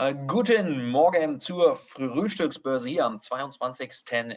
Äh, guten Morgen zur Frühstücksbörse hier am 22.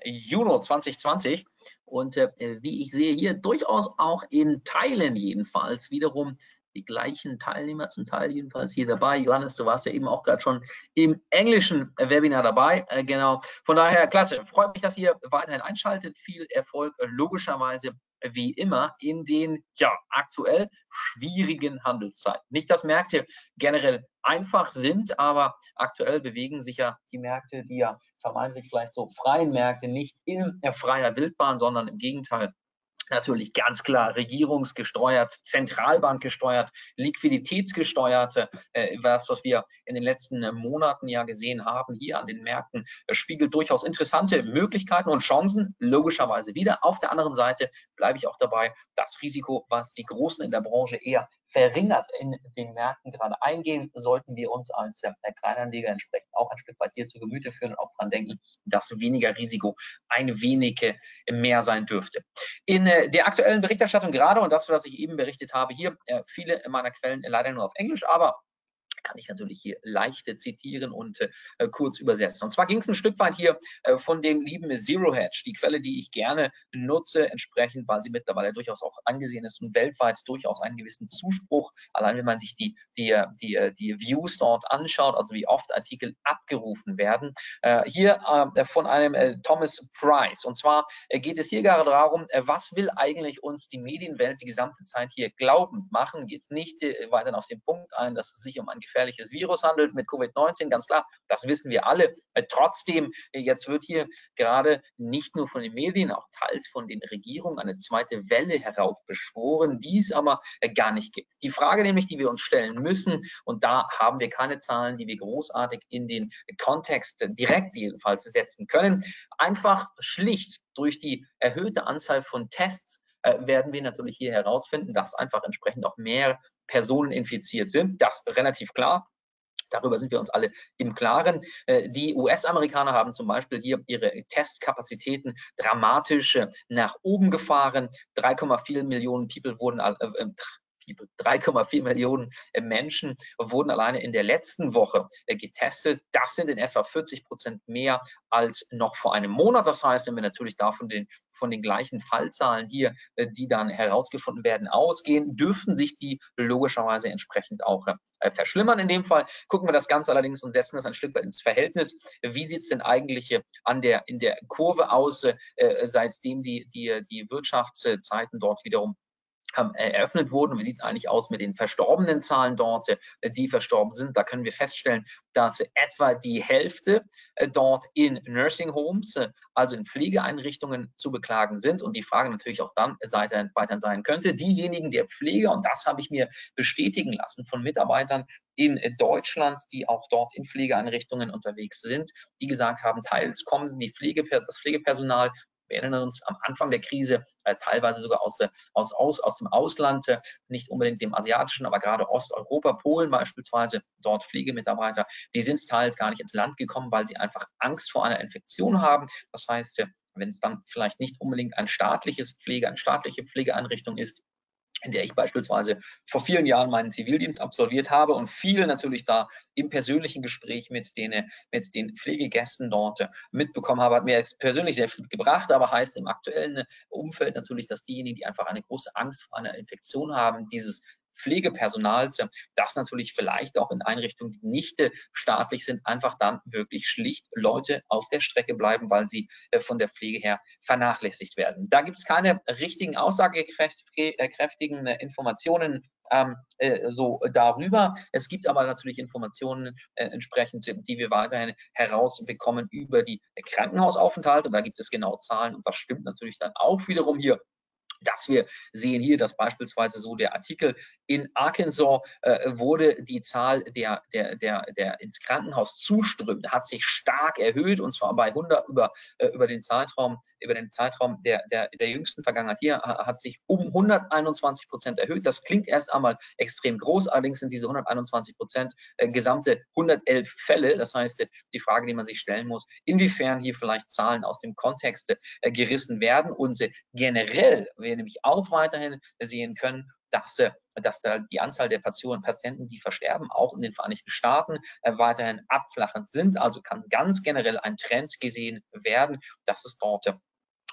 Juni 2020. Und äh, wie ich sehe hier durchaus auch in Teilen jedenfalls wiederum die gleichen Teilnehmer zum Teil jedenfalls hier dabei. Johannes, du warst ja eben auch gerade schon im englischen Webinar dabei. Äh, genau. Von daher, klasse. Freut mich, dass ihr weiterhin einschaltet. Viel Erfolg logischerweise wie immer in den ja aktuell schwierigen Handelszeiten. Nicht, dass Märkte generell einfach sind, aber aktuell bewegen sich ja die Märkte, die ja vermeintlich vielleicht so freien Märkte nicht in freier Wildbahn, sondern im Gegenteil natürlich ganz klar regierungsgesteuert, Zentralbankgesteuert, liquiditätsgesteuert, äh, was, was wir in den letzten Monaten ja gesehen haben hier an den Märkten, spiegelt durchaus interessante Möglichkeiten und Chancen, logischerweise wieder. Auf der anderen Seite bleibe ich auch dabei, das Risiko, was die Großen in der Branche eher verringert in den Märkten gerade eingehen, sollten wir uns als äh, Kleinanleger entsprechend auch ein Stück weit hier zu Gemüte führen und auch daran denken, dass weniger Risiko ein wenig äh, mehr sein dürfte. In äh, der aktuellen Berichterstattung gerade und das, was ich eben berichtet habe, hier viele meiner Quellen leider nur auf Englisch, aber kann ich natürlich hier leicht zitieren und äh, kurz übersetzen. Und zwar ging es ein Stück weit hier äh, von dem lieben Zero Hedge, die Quelle, die ich gerne nutze, entsprechend, weil sie mittlerweile durchaus auch angesehen ist und weltweit durchaus einen gewissen Zuspruch, allein wenn man sich die, die, die, die Views dort anschaut, also wie oft Artikel abgerufen werden. Äh, hier äh, von einem äh, Thomas Price. Und zwar äh, geht es hier gerade darum, was will eigentlich uns die Medienwelt die gesamte Zeit hier glaubend machen? Geht es nicht weiter auf den Punkt ein, dass es sich um ein gefährliches Virus handelt mit Covid-19, ganz klar, das wissen wir alle. Äh, trotzdem, äh, jetzt wird hier gerade nicht nur von den Medien, auch teils von den Regierungen eine zweite Welle heraufbeschworen, die es aber äh, gar nicht gibt. Die Frage nämlich, die wir uns stellen müssen, und da haben wir keine Zahlen, die wir großartig in den Kontext direkt jedenfalls setzen können, einfach schlicht durch die erhöhte Anzahl von Tests werden wir natürlich hier herausfinden, dass einfach entsprechend auch mehr Personen infiziert sind. Das relativ klar. Darüber sind wir uns alle im Klaren. Äh, die US-Amerikaner haben zum Beispiel hier ihre Testkapazitäten dramatisch äh, nach oben gefahren. 3,4 Millionen People wurden, äh, 3,4 Millionen Menschen wurden alleine in der letzten Woche äh, getestet. Das sind in etwa 40 Prozent mehr als noch vor einem Monat. Das heißt, wenn wir natürlich davon den von den gleichen Fallzahlen hier, äh, die dann herausgefunden werden, ausgehen, dürften sich die logischerweise entsprechend auch äh, verschlimmern. In dem Fall gucken wir das Ganze allerdings und setzen das ein Stück weit ins Verhältnis. Wie sieht es denn eigentlich an der, in der Kurve aus, seitdem die, die, die Wirtschaftszeiten dort wiederum eröffnet wurden. Wie sieht es eigentlich aus mit den verstorbenen Zahlen dort, äh, die verstorben sind? Da können wir feststellen, dass etwa die Hälfte äh, dort in Nursing Homes, äh, also in Pflegeeinrichtungen zu beklagen sind. Und die Frage natürlich auch dann weiterhin sein könnte, diejenigen der Pfleger, und das habe ich mir bestätigen lassen von Mitarbeitern in Deutschland, die auch dort in Pflegeeinrichtungen unterwegs sind, die gesagt haben, teils kommen die Pflege, das Pflegepersonal wir erinnern uns am Anfang der Krise äh, teilweise sogar aus, aus, aus, aus dem Ausland, äh, nicht unbedingt dem asiatischen, aber gerade Osteuropa, Polen beispielsweise, dort Pflegemitarbeiter, die sind teils gar nicht ins Land gekommen, weil sie einfach Angst vor einer Infektion haben. Das heißt, äh, wenn es dann vielleicht nicht unbedingt ein staatliches Pflege, eine staatliche Pflegeeinrichtung ist, in der ich beispielsweise vor vielen Jahren meinen Zivildienst absolviert habe und viel natürlich da im persönlichen Gespräch mit den, mit den Pflegegästen dort mitbekommen habe, hat mir persönlich sehr viel gebracht, aber heißt im aktuellen Umfeld natürlich, dass diejenigen, die einfach eine große Angst vor einer Infektion haben, dieses Pflegepersonals, das natürlich vielleicht auch in Einrichtungen, die nicht äh, staatlich sind, einfach dann wirklich schlicht Leute auf der Strecke bleiben, weil sie äh, von der Pflege her vernachlässigt werden. Da gibt es keine richtigen aussagekräftigen äh, Informationen ähm, so darüber. Es gibt aber natürlich Informationen äh, entsprechend, die wir weiterhin herausbekommen über die Krankenhausaufenthalte. Da gibt es genau Zahlen und das stimmt natürlich dann auch wiederum hier dass wir sehen hier, dass beispielsweise so der Artikel in Arkansas äh, wurde die Zahl der, der, der, der ins Krankenhaus zuströmt, hat sich stark erhöht und zwar bei 100 über, äh, über den Zeitraum, über den Zeitraum der, der, der jüngsten Vergangenheit hier hat sich um 121 Prozent erhöht. Das klingt erst einmal extrem groß, allerdings sind diese 121 Prozent äh, gesamte 111 Fälle. Das heißt, die Frage, die man sich stellen muss, inwiefern hier vielleicht Zahlen aus dem Kontext äh, gerissen werden und generell wir nämlich auch weiterhin sehen können, dass, dass da die Anzahl der Patienten, die versterben, auch in den Vereinigten Staaten weiterhin abflachend sind. Also kann ganz generell ein Trend gesehen werden, dass es dort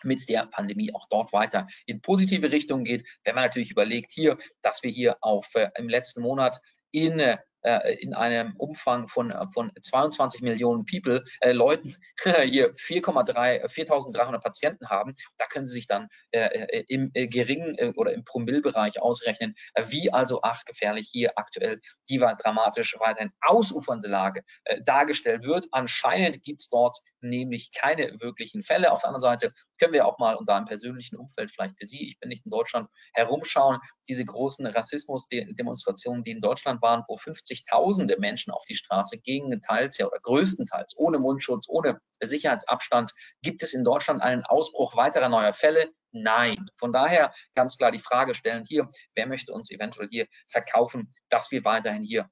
mit der Pandemie auch dort weiter in positive Richtung geht. Wenn man natürlich überlegt hier, dass wir hier auf äh, im letzten Monat in äh, äh, in einem Umfang von, äh, von 22 Millionen People, äh, Leuten hier 4,3, 4.300 Patienten haben, da können Sie sich dann äh, im äh, geringen äh, oder im Promillbereich ausrechnen, wie also ach gefährlich hier aktuell die dramatisch weiterhin ausufernde Lage dargestellt wird. Anscheinend gibt es dort nämlich keine wirklichen Fälle. Auf der anderen Seite können wir auch mal unter einem persönlichen Umfeld vielleicht für Sie, ich bin nicht in Deutschland, herumschauen, diese großen Rassismusdemonstrationen, die in Deutschland waren, wo 50 50.000 Menschen auf die Straße gingen, teils ja oder größtenteils ohne Mundschutz, ohne Sicherheitsabstand. Gibt es in Deutschland einen Ausbruch weiterer neuer Fälle? Nein. Von daher ganz klar die Frage stellen hier, wer möchte uns eventuell hier verkaufen, dass wir weiterhin hier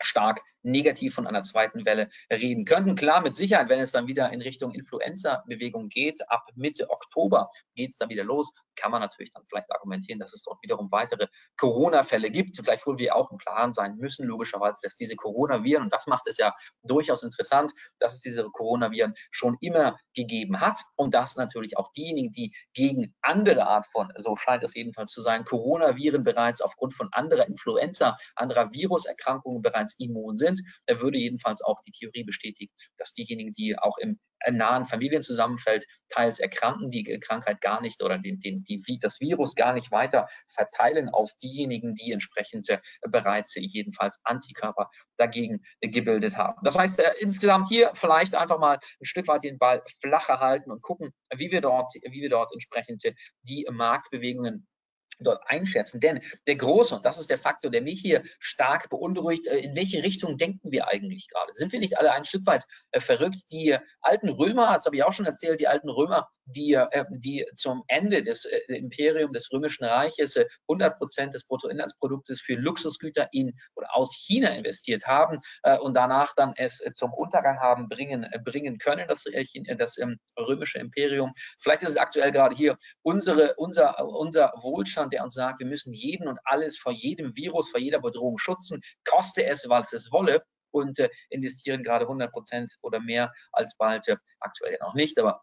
stark negativ von einer zweiten Welle reden könnten. Klar, mit Sicherheit, wenn es dann wieder in Richtung Influenza-Bewegung geht, ab Mitte Oktober geht es dann wieder los, kann man natürlich dann vielleicht argumentieren, dass es dort wiederum weitere Corona-Fälle gibt. Vielleicht wohl wir auch im Klaren sein müssen, logischerweise, dass diese Coronaviren, und das macht es ja durchaus interessant, dass es diese Coronaviren schon immer gegeben hat und dass natürlich auch diejenigen, die gegen andere Art von, so scheint es jedenfalls zu sein, Coronaviren bereits aufgrund von anderer Influenza, anderer Viruserkrankungen bereits immun sind, sind. Er würde jedenfalls auch die Theorie bestätigen, dass diejenigen, die auch im nahen Familienzusammenfeld teils erkranken, die Krankheit gar nicht oder den, den, die, das Virus gar nicht weiter verteilen auf diejenigen, die entsprechend äh, bereits jedenfalls Antikörper dagegen gebildet haben. Das heißt, äh, insgesamt hier vielleicht einfach mal ein Stück weit den Ball flacher halten und gucken, wie wir dort, wie wir dort entsprechend die Marktbewegungen dort einschätzen. Denn der große, und das ist der Faktor, der mich hier stark beunruhigt, äh, in welche Richtung denken wir eigentlich gerade? Sind wir nicht alle ein Stück weit äh, verrückt? Die alten Römer, das habe ich auch schon erzählt, die alten Römer, die, äh, die zum Ende des Imperiums des Römischen Reiches äh, 100 Prozent des Bruttoinlandsproduktes für Luxusgüter in oder aus China investiert haben und danach dann es zum Untergang haben bringen, bringen können, das, das ähm, römische Imperium. Vielleicht ist es aktuell gerade hier unsere, unser, unser Wohlstand Deutschland, der uns sagt, wir müssen jeden und alles vor jedem Virus, vor jeder Bedrohung schützen, koste es, was es wolle und äh, investieren gerade 100 Prozent oder mehr als bald, äh, aktuell ja noch nicht, aber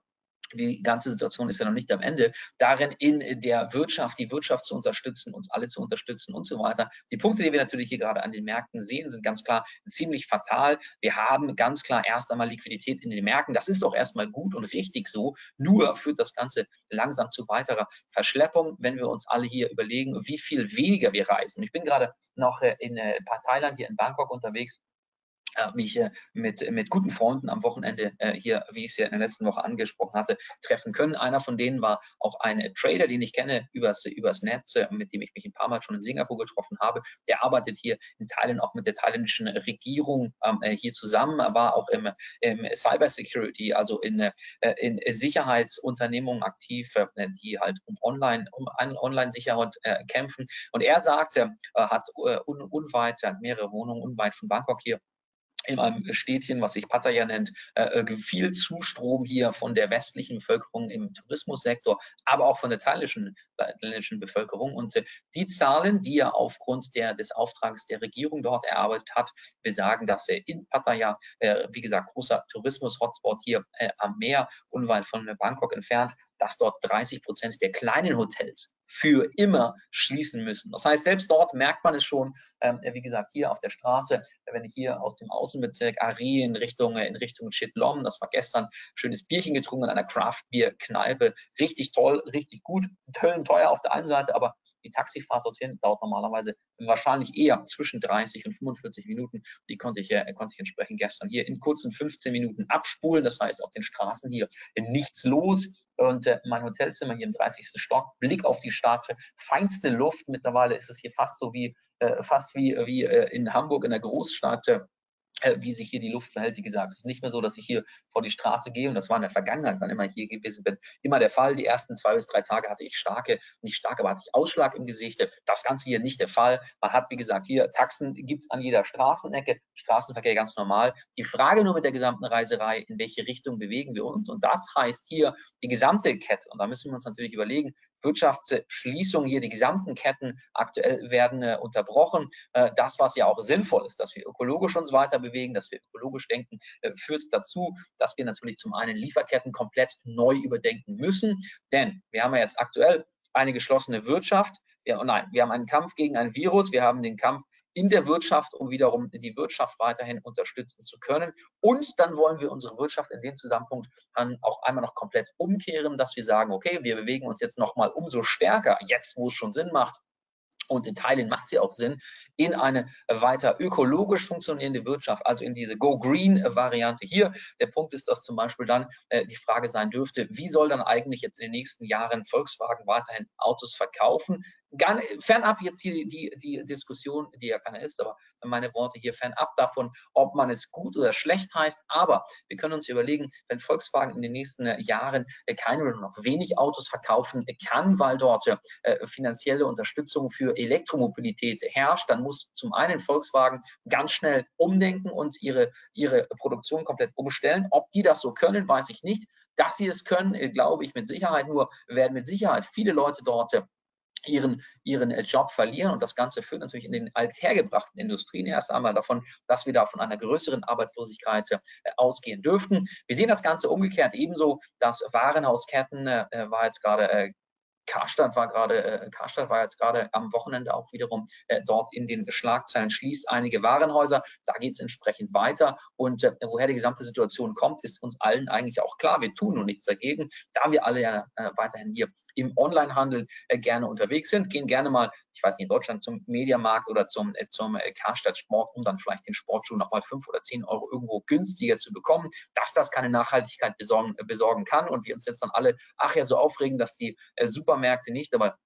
die ganze Situation ist ja noch nicht am Ende, darin in der Wirtschaft, die Wirtschaft zu unterstützen, uns alle zu unterstützen und so weiter. Die Punkte, die wir natürlich hier gerade an den Märkten sehen, sind ganz klar ziemlich fatal. Wir haben ganz klar erst einmal Liquidität in den Märkten. Das ist auch erstmal gut und richtig so. Nur führt das Ganze langsam zu weiterer Verschleppung, wenn wir uns alle hier überlegen, wie viel weniger wir reisen. Ich bin gerade noch äh, in äh, Thailand hier in Bangkok unterwegs mich äh, mit, mit guten Freunden am Wochenende äh, hier, wie ich es ja in der letzten Woche angesprochen hatte, treffen können. Einer von denen war auch ein Trader, den ich kenne übers, übers Netz, mit dem ich mich ein paar Mal schon in Singapur getroffen habe. Der arbeitet hier in Teilen auch mit der thailändischen Regierung ähm, hier zusammen, war auch im, im Cyber Security, also in, in Sicherheitsunternehmungen aktiv, die halt um Online, um Online-Sicherheit kämpfen. Und er sagte, hat un, unweit, mehrere Wohnungen unweit von Bangkok hier in einem Städtchen, was sich Pattaya nennt, äh, äh, viel Zustrom hier von der westlichen Bevölkerung im Tourismussektor, aber auch von der thailändischen, Bevölkerung. Und äh, die Zahlen, die er aufgrund der, des Auftrags der Regierung dort erarbeitet hat, besagen, dass er in Pattaya, wie gesagt, großer Tourismus-Hotspot hier am Meer, unweit von Bangkok entfernt, dass dort 30 Prozent der kleinen Hotels für immer schließen müssen. Das heißt, selbst dort merkt man es schon, ähm, wie gesagt, hier auf der Straße, wenn ich hier aus dem Außenbezirk Ari in Richtung, in Richtung Chitlom, das war gestern, schönes Bierchen getrunken in einer Craft-Bier-Kneipe, richtig toll, richtig gut, teuer auf der einen Seite, aber die Taxifahrt dorthin dauert normalerweise wahrscheinlich eher zwischen 30 und 45 Minuten. Die konnte ich, äh, konnte ich entsprechend gestern hier in kurzen 15 Minuten abspulen. Das heißt, auf den Straßen hier nichts los. Und äh, mein Hotelzimmer hier im 30. Stock, Blick auf die Stadt, feinste Luft. Mittlerweile ist es hier fast so wie, äh, fast wie, wie in Hamburg in der Großstadt wie sich hier die Luft verhält. Wie gesagt, es ist nicht mehr so, dass ich hier vor die Straße gehe und das war in der Vergangenheit, wann immer ich hier gewesen bin, immer der Fall. Die ersten zwei bis drei Tage hatte ich starke, nicht starke, aber hatte ich Ausschlag im Gesicht. Das Ganze hier nicht der Fall. Man hat, wie gesagt, hier Taxen gibt es an jeder Straßenecke, Straßenverkehr ganz normal. Die Frage nur mit der gesamten Reiserei, in welche Richtung bewegen wir uns? Und das heißt hier die gesamte Kette. Und da müssen wir uns natürlich überlegen, Wirtschaftsschließung hier, die gesamten Ketten aktuell werden äh, unterbrochen. Äh, das, was ja auch sinnvoll ist, dass wir ökologisch uns weiter bewegen, dass wir ökologisch denken, äh, führt dazu, dass wir natürlich zum einen Lieferketten komplett neu überdenken müssen. Denn wir haben ja jetzt aktuell eine geschlossene Wirtschaft. Ja, nein, wir haben einen Kampf gegen ein Virus, wir haben den Kampf in der Wirtschaft, um wiederum die Wirtschaft weiterhin unterstützen zu können. Und dann wollen wir unsere Wirtschaft in dem Zusammenpunkt dann auch einmal noch komplett umkehren, dass wir sagen, okay, wir bewegen uns jetzt nochmal umso stärker, jetzt wo es schon Sinn macht, und in Teilen macht sie auch Sinn, in eine weiter ökologisch funktionierende Wirtschaft, also in diese Go-Green-Variante hier. Der Punkt ist, dass zum Beispiel dann äh, die Frage sein dürfte, wie soll dann eigentlich jetzt in den nächsten Jahren Volkswagen weiterhin Autos verkaufen? Gar, fernab jetzt hier die, die Diskussion, die ja keiner ist, aber meine Worte hier fernab davon, ob man es gut oder schlecht heißt. Aber wir können uns überlegen, wenn Volkswagen in den nächsten Jahren keine oder noch wenig Autos verkaufen kann, weil dort äh, finanzielle Unterstützung für Elektromobilität herrscht, dann muss zum einen Volkswagen ganz schnell umdenken und ihre, ihre Produktion komplett umstellen. Ob die das so können, weiß ich nicht. Dass sie es können, äh, glaube ich mit Sicherheit nur, werden mit Sicherheit viele Leute dort ihren, ihren äh, Job verlieren. Und das Ganze führt natürlich in den althergebrachten Industrien erst einmal davon, dass wir da von einer größeren Arbeitslosigkeit äh, ausgehen dürften. Wir sehen das Ganze umgekehrt ebenso, dass Warenhausketten äh, war jetzt gerade Karstadt war gerade, äh, Karstadt war jetzt gerade am Wochenende auch wiederum äh, dort in den Schlagzeilen, schließt einige Warenhäuser. Da geht es entsprechend weiter. Und äh, woher die gesamte Situation kommt, ist uns allen eigentlich auch klar. Wir tun nur nichts dagegen, da wir alle ja äh, weiterhin hier im Onlinehandel äh, gerne unterwegs sind, gehen gerne mal, ich weiß nicht, in Deutschland zum Mediamarkt oder zum, äh, zum äh, Karstadt Sport, um dann vielleicht den Sportschuh nochmal fünf oder zehn Euro irgendwo günstiger zu bekommen, dass das keine Nachhaltigkeit besorgen, besorgen kann und wir uns jetzt dann alle, ach ja, so aufregen, dass die Supermärkte nicht, aber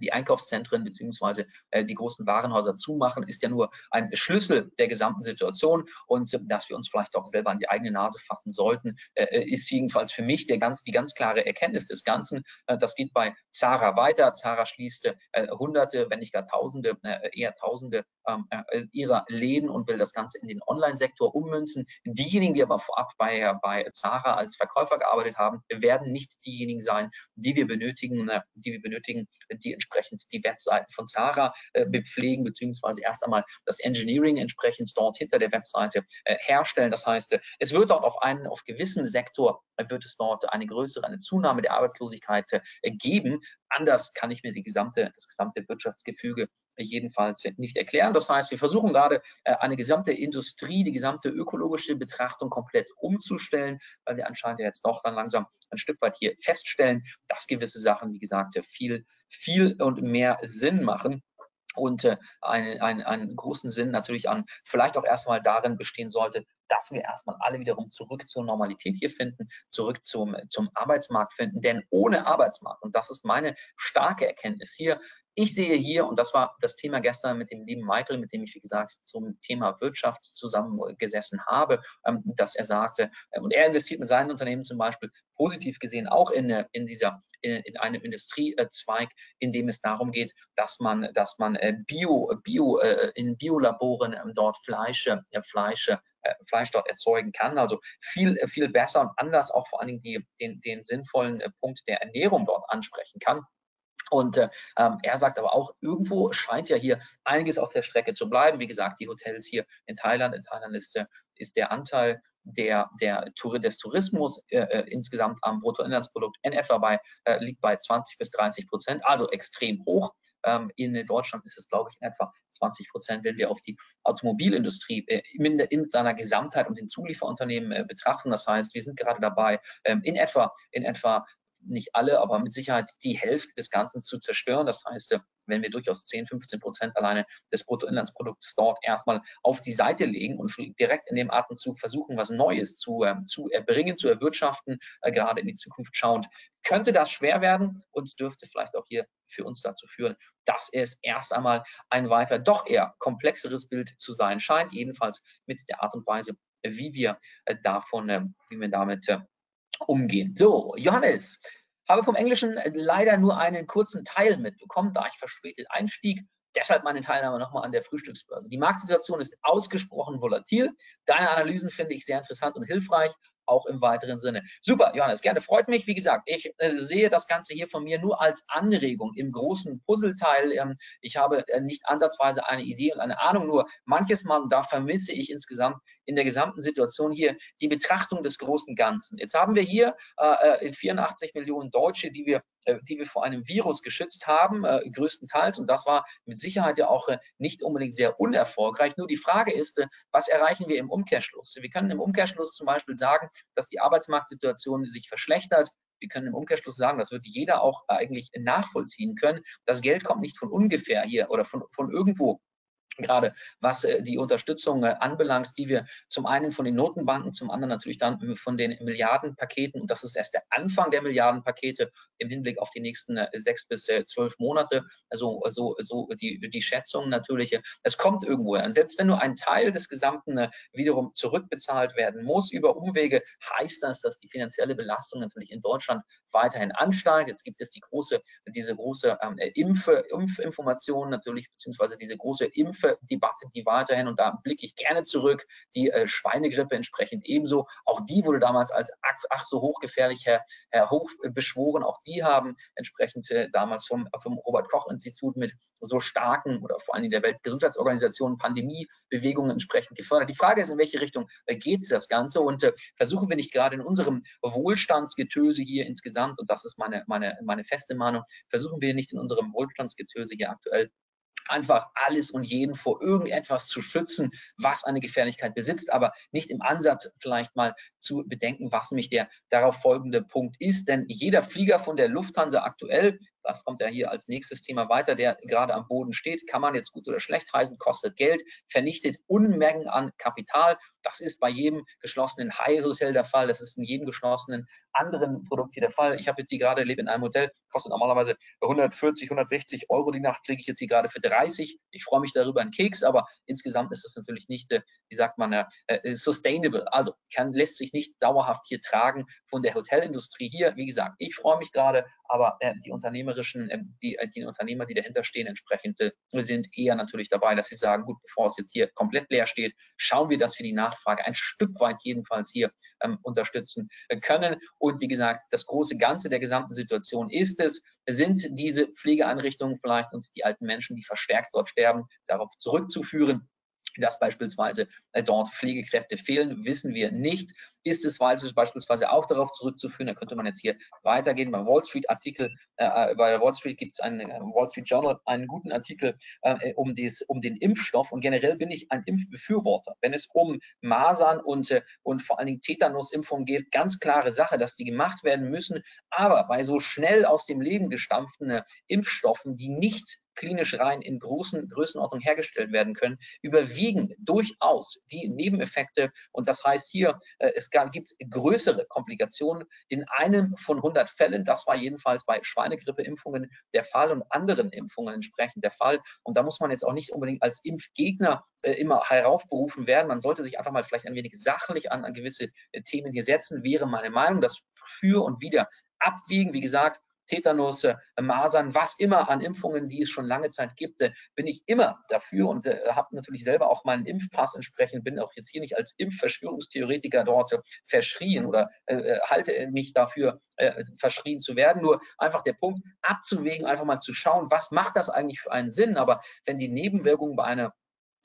die Einkaufszentren beziehungsweise äh, die großen Warenhäuser zumachen, ist ja nur ein Schlüssel der gesamten Situation und äh, dass wir uns vielleicht auch selber an die eigene Nase fassen sollten, äh, äh ist jedenfalls für mich der ganz, die ganz klare Erkenntnis des Ganzen. Äh, das geht bei Zara weiter. Zara schließt äh, Hunderte, wenn nicht gar Tausende, eher Tausende ähm, ihrer Läden und will das Ganze in den Online-Sektor ummünzen. Diejenigen, die aber vorab bei, bei Zara als Verkäufer gearbeitet haben, werden nicht diejenigen sein, die wir benötigen, die wir benötigen, die entsprechend entsprechend die Webseiten von Zara äh, bepflegen, beziehungsweise erst einmal das Engineering entsprechend dort hinter der Webseite äh, herstellen. Das heißt, äh, es wird dort auf einen, auf gewissem Sektor äh, wird es dort eine größere, eine Zunahme der Arbeitslosigkeit äh, geben. Anders kann ich mir die gesamte, das gesamte Wirtschaftsgefüge jedenfalls nicht erklären. Das heißt, wir versuchen gerade äh, eine gesamte Industrie, die gesamte ökologische Betrachtung komplett umzustellen, weil wir anscheinend jetzt doch dann langsam ein Stück weit hier feststellen, dass gewisse Sachen, wie gesagt, viel, viel und mehr Sinn machen und äh, einen, einen, einen großen Sinn natürlich an vielleicht auch erstmal darin bestehen sollte, dass wir erstmal alle wiederum zurück zur Normalität hier finden, zurück zum, zum Arbeitsmarkt finden. Denn ohne Arbeitsmarkt, und das ist meine starke Erkenntnis hier, ich sehe hier, und das war das Thema gestern mit dem lieben Michael, mit dem ich, wie gesagt, zum Thema Wirtschaft zusammengesessen habe, ähm, dass er sagte, äh, und er investiert mit seinen Unternehmen zum Beispiel positiv gesehen auch in, äh, in dieser, in, in einem Industriezweig, in dem es darum geht, dass man, dass man äh, Bio, Bio, in Biolaboren ähm, dort Fleische, Fleische Fleisch dort erzeugen kann. Also viel, viel besser und anders auch vor allen Dingen die, den, den sinnvollen Punkt der Ernährung dort ansprechen kann. Und äh, ähm, er sagt aber auch, irgendwo scheint ja hier einiges auf der Strecke zu bleiben. Wie gesagt, die Hotels hier in Thailand, in Thailand ist, äh, ist der Anteil der, der des Tourismus äh, äh, insgesamt am Bruttoinlandsprodukt in etwa bei, äh, liegt bei 20 bis 30 Prozent, also extrem hoch. Ähm, in Deutschland ist es, glaube ich, etwa 20 Prozent, wenn wir auf die Automobilindustrie äh, in, in, seiner Gesamtheit und den Zulieferunternehmen äh, betrachten. Das heißt, wir sind gerade dabei, ähm, in etwa, in etwa nicht alle, aber mit Sicherheit die Hälfte des Ganzen zu zerstören. Das heißt, wenn wir durchaus 10, 15 Prozent alleine des Bruttoinlandsprodukts dort erstmal auf die Seite legen und direkt in dem Atemzug versuchen, was Neues zu, äh, zu erbringen, zu erwirtschaften, äh, gerade in die Zukunft schauend, könnte das schwer werden und dürfte vielleicht auch hier für uns dazu führen, dass es erst einmal ein weiter doch eher komplexeres Bild zu sein scheint, jedenfalls mit der Art und Weise, wie wir äh, davon, äh, wie wir damit äh, umgehen. So, Johannes, habe vom Englischen leider nur einen kurzen Teil mitbekommen, da ich verspätet einstieg. Deshalb meine Teilnahme nochmal an der Frühstücksbörse. Die Marktsituation ist ausgesprochen volatil. Deine Analysen finde ich sehr interessant und hilfreich. auch im weiteren Sinne. Super, Johannes, gerne, freut mich. Wie gesagt, ich äh, sehe das Ganze hier von mir nur als Anregung im großen Puzzleteil. Ähm, ich habe äh, nicht ansatzweise eine Idee und eine Ahnung, nur manches Mal, da vermisse ich insgesamt in der gesamten Situation hier die Betrachtung des großen Ganzen. Jetzt haben wir hier äh, 84 äh, Millionen Deutsche, die wir äh, die wir vor einem Virus geschützt haben, äh, größtenteils. Und das war mit Sicherheit ja auch äh, nicht unbedingt sehr unerfolgreich. Nur die Frage ist, äh, was erreichen wir im Umkehrschluss? Wir können im Umkehrschluss zum Beispiel sagen, dass die Arbeitsmarktsituation sich verschlechtert. Wir können im Umkehrschluss sagen, das wird jeder auch eigentlich nachvollziehen können. Das Geld kommt nicht von ungefähr hier oder von, von irgendwo gerade was äh, die Unterstützung äh, anbelangt, die wir zum einen von den Notenbanken, zum anderen natürlich dann von den Milliardenpaketen, und das ist erst der Anfang der Milliardenpakete im Hinblick auf die nächsten äh, sechs bis zwölf Monate, also so, so die, die Schätzung natürlich, es kommt irgendwoher. Und selbst wenn nur ein Teil des Gesamten wiederum zurückbezahlt werden muss über Umwege, heißt das, dass die finanzielle Belastung natürlich in Deutschland weiterhin ansteigt. Jetzt gibt es die große, diese große ähm, Impf, Impfinformation natürlich, beziehungsweise diese große Impf Debatte, die weiterhin, und da blicke ich gerne zurück, die äh, Schweinegrippe entsprechend ebenso. Auch die wurde damals als ach, ach so hochgefährlich her, her hoch beschworen. Auch die haben entsprechend äh, damals vom, vom Robert-Koch-Institut mit so starken oder vor allem der Weltgesundheitsorganisation Pandemiebewegungen entsprechend gefördert. Die Frage ist, in welche Richtung äh, geht das Ganze und äh, versuchen wir nicht gerade in unserem Wohlstandsgetöse hier insgesamt, und das ist meine, meine, meine feste Meinung, versuchen wir nicht in unserem Wohlstandsgetöse hier aktuell einfach alles und jeden vor irgendetwas zu schützen, was eine Gefährlichkeit besitzt, aber nicht im Ansatz vielleicht mal zu bedenken, was nämlich der darauf folgende Punkt ist. Denn jeder Flieger von der Lufthansa aktuell, das kommt ja hier als nächstes Thema weiter, der gerade am Boden steht, kann man jetzt gut oder schlecht heißen, kostet Geld, vernichtet Unmengen an Kapital. Das ist bei jedem geschlossenen High-Hotel der Fall, das ist in jedem geschlossenen anderen Produkt hier der Fall. Ich habe jetzt hier gerade, lebe in einem Hotel, kostet normalerweise 140, 160 Euro die Nacht, kriege ich jetzt hier gerade für 30. Ich freue mich darüber einen Keks, aber insgesamt ist es natürlich nicht, äh, wie sagt man, äh, äh, sustainable. Also kann, lässt sich nicht dauerhaft hier tragen von der Hotelindustrie hier. Wie gesagt, ich freue mich gerade, aber die unternehmerischen, äh, die, äh, die Unternehmer, die dahinter stehen, entsprechend äh, sind eher natürlich dabei, dass sie sagen, gut, bevor es jetzt hier komplett leer steht, schauen wir, dass wir die Nachfrage ein Stück weit jedenfalls hier ähm, unterstützen äh, können. Und wie gesagt, das große Ganze der gesamten Situation ist es, sind diese Pflegeeinrichtungen vielleicht und die alten Menschen, die verstärkt dort sterben, darauf zurückzuführen dass beispielsweise äh, dort Pflegekräfte fehlen, wissen wir nicht. Ist es beispielsweise auch darauf zurückzuführen, da könnte man jetzt hier weitergehen. Beim Wall Street Artikel, äh, äh bei Wall Street gibt es einen äh, Wall Street Journal einen guten Artikel äh, um, dies, um den Impfstoff und generell bin ich ein Impfbefürworter. Wenn es um Masern und, und vor allen Dingen Tetanusimpfungen geht, ganz klare Sache, dass die gemacht werden müssen. Aber bei so schnell aus dem Leben gestampften Impfstoffen, die nicht klinisch rein in großen Größenordnungen hergestellt werden können, überwiegen durchaus die Nebeneffekte. Und das heißt hier, äh, es gibt größere Komplikationen in einem von 100 Fällen. Das war jedenfalls bei Schweinegrippeimpfungen der Fall und anderen Impfungen entsprechend der Fall. Und da muss man jetzt auch nicht unbedingt als Impfgegner äh, immer heraufberufen werden. Man sollte sich einfach mal vielleicht ein wenig sachlich an, gewisse äh, Themen hier setzen, wäre meine Meinung. Das für und wieder abwiegen. Wie gesagt, Tetanus, äh, Masern, was immer an Impfungen, die es schon lange Zeit gibt, äh, bin ich immer dafür und äh, habe natürlich selber auch meinen Impfpass entsprechend, bin auch jetzt hier nicht als Impfverschwörungstheoretiker dort verschrien oder halte mich dafür, verschrien zu werden. Nur einfach der Punkt, abzuwägen, einfach mal zu schauen, was macht das eigentlich für einen Sinn. Aber wenn die Nebenwirkungen bei einer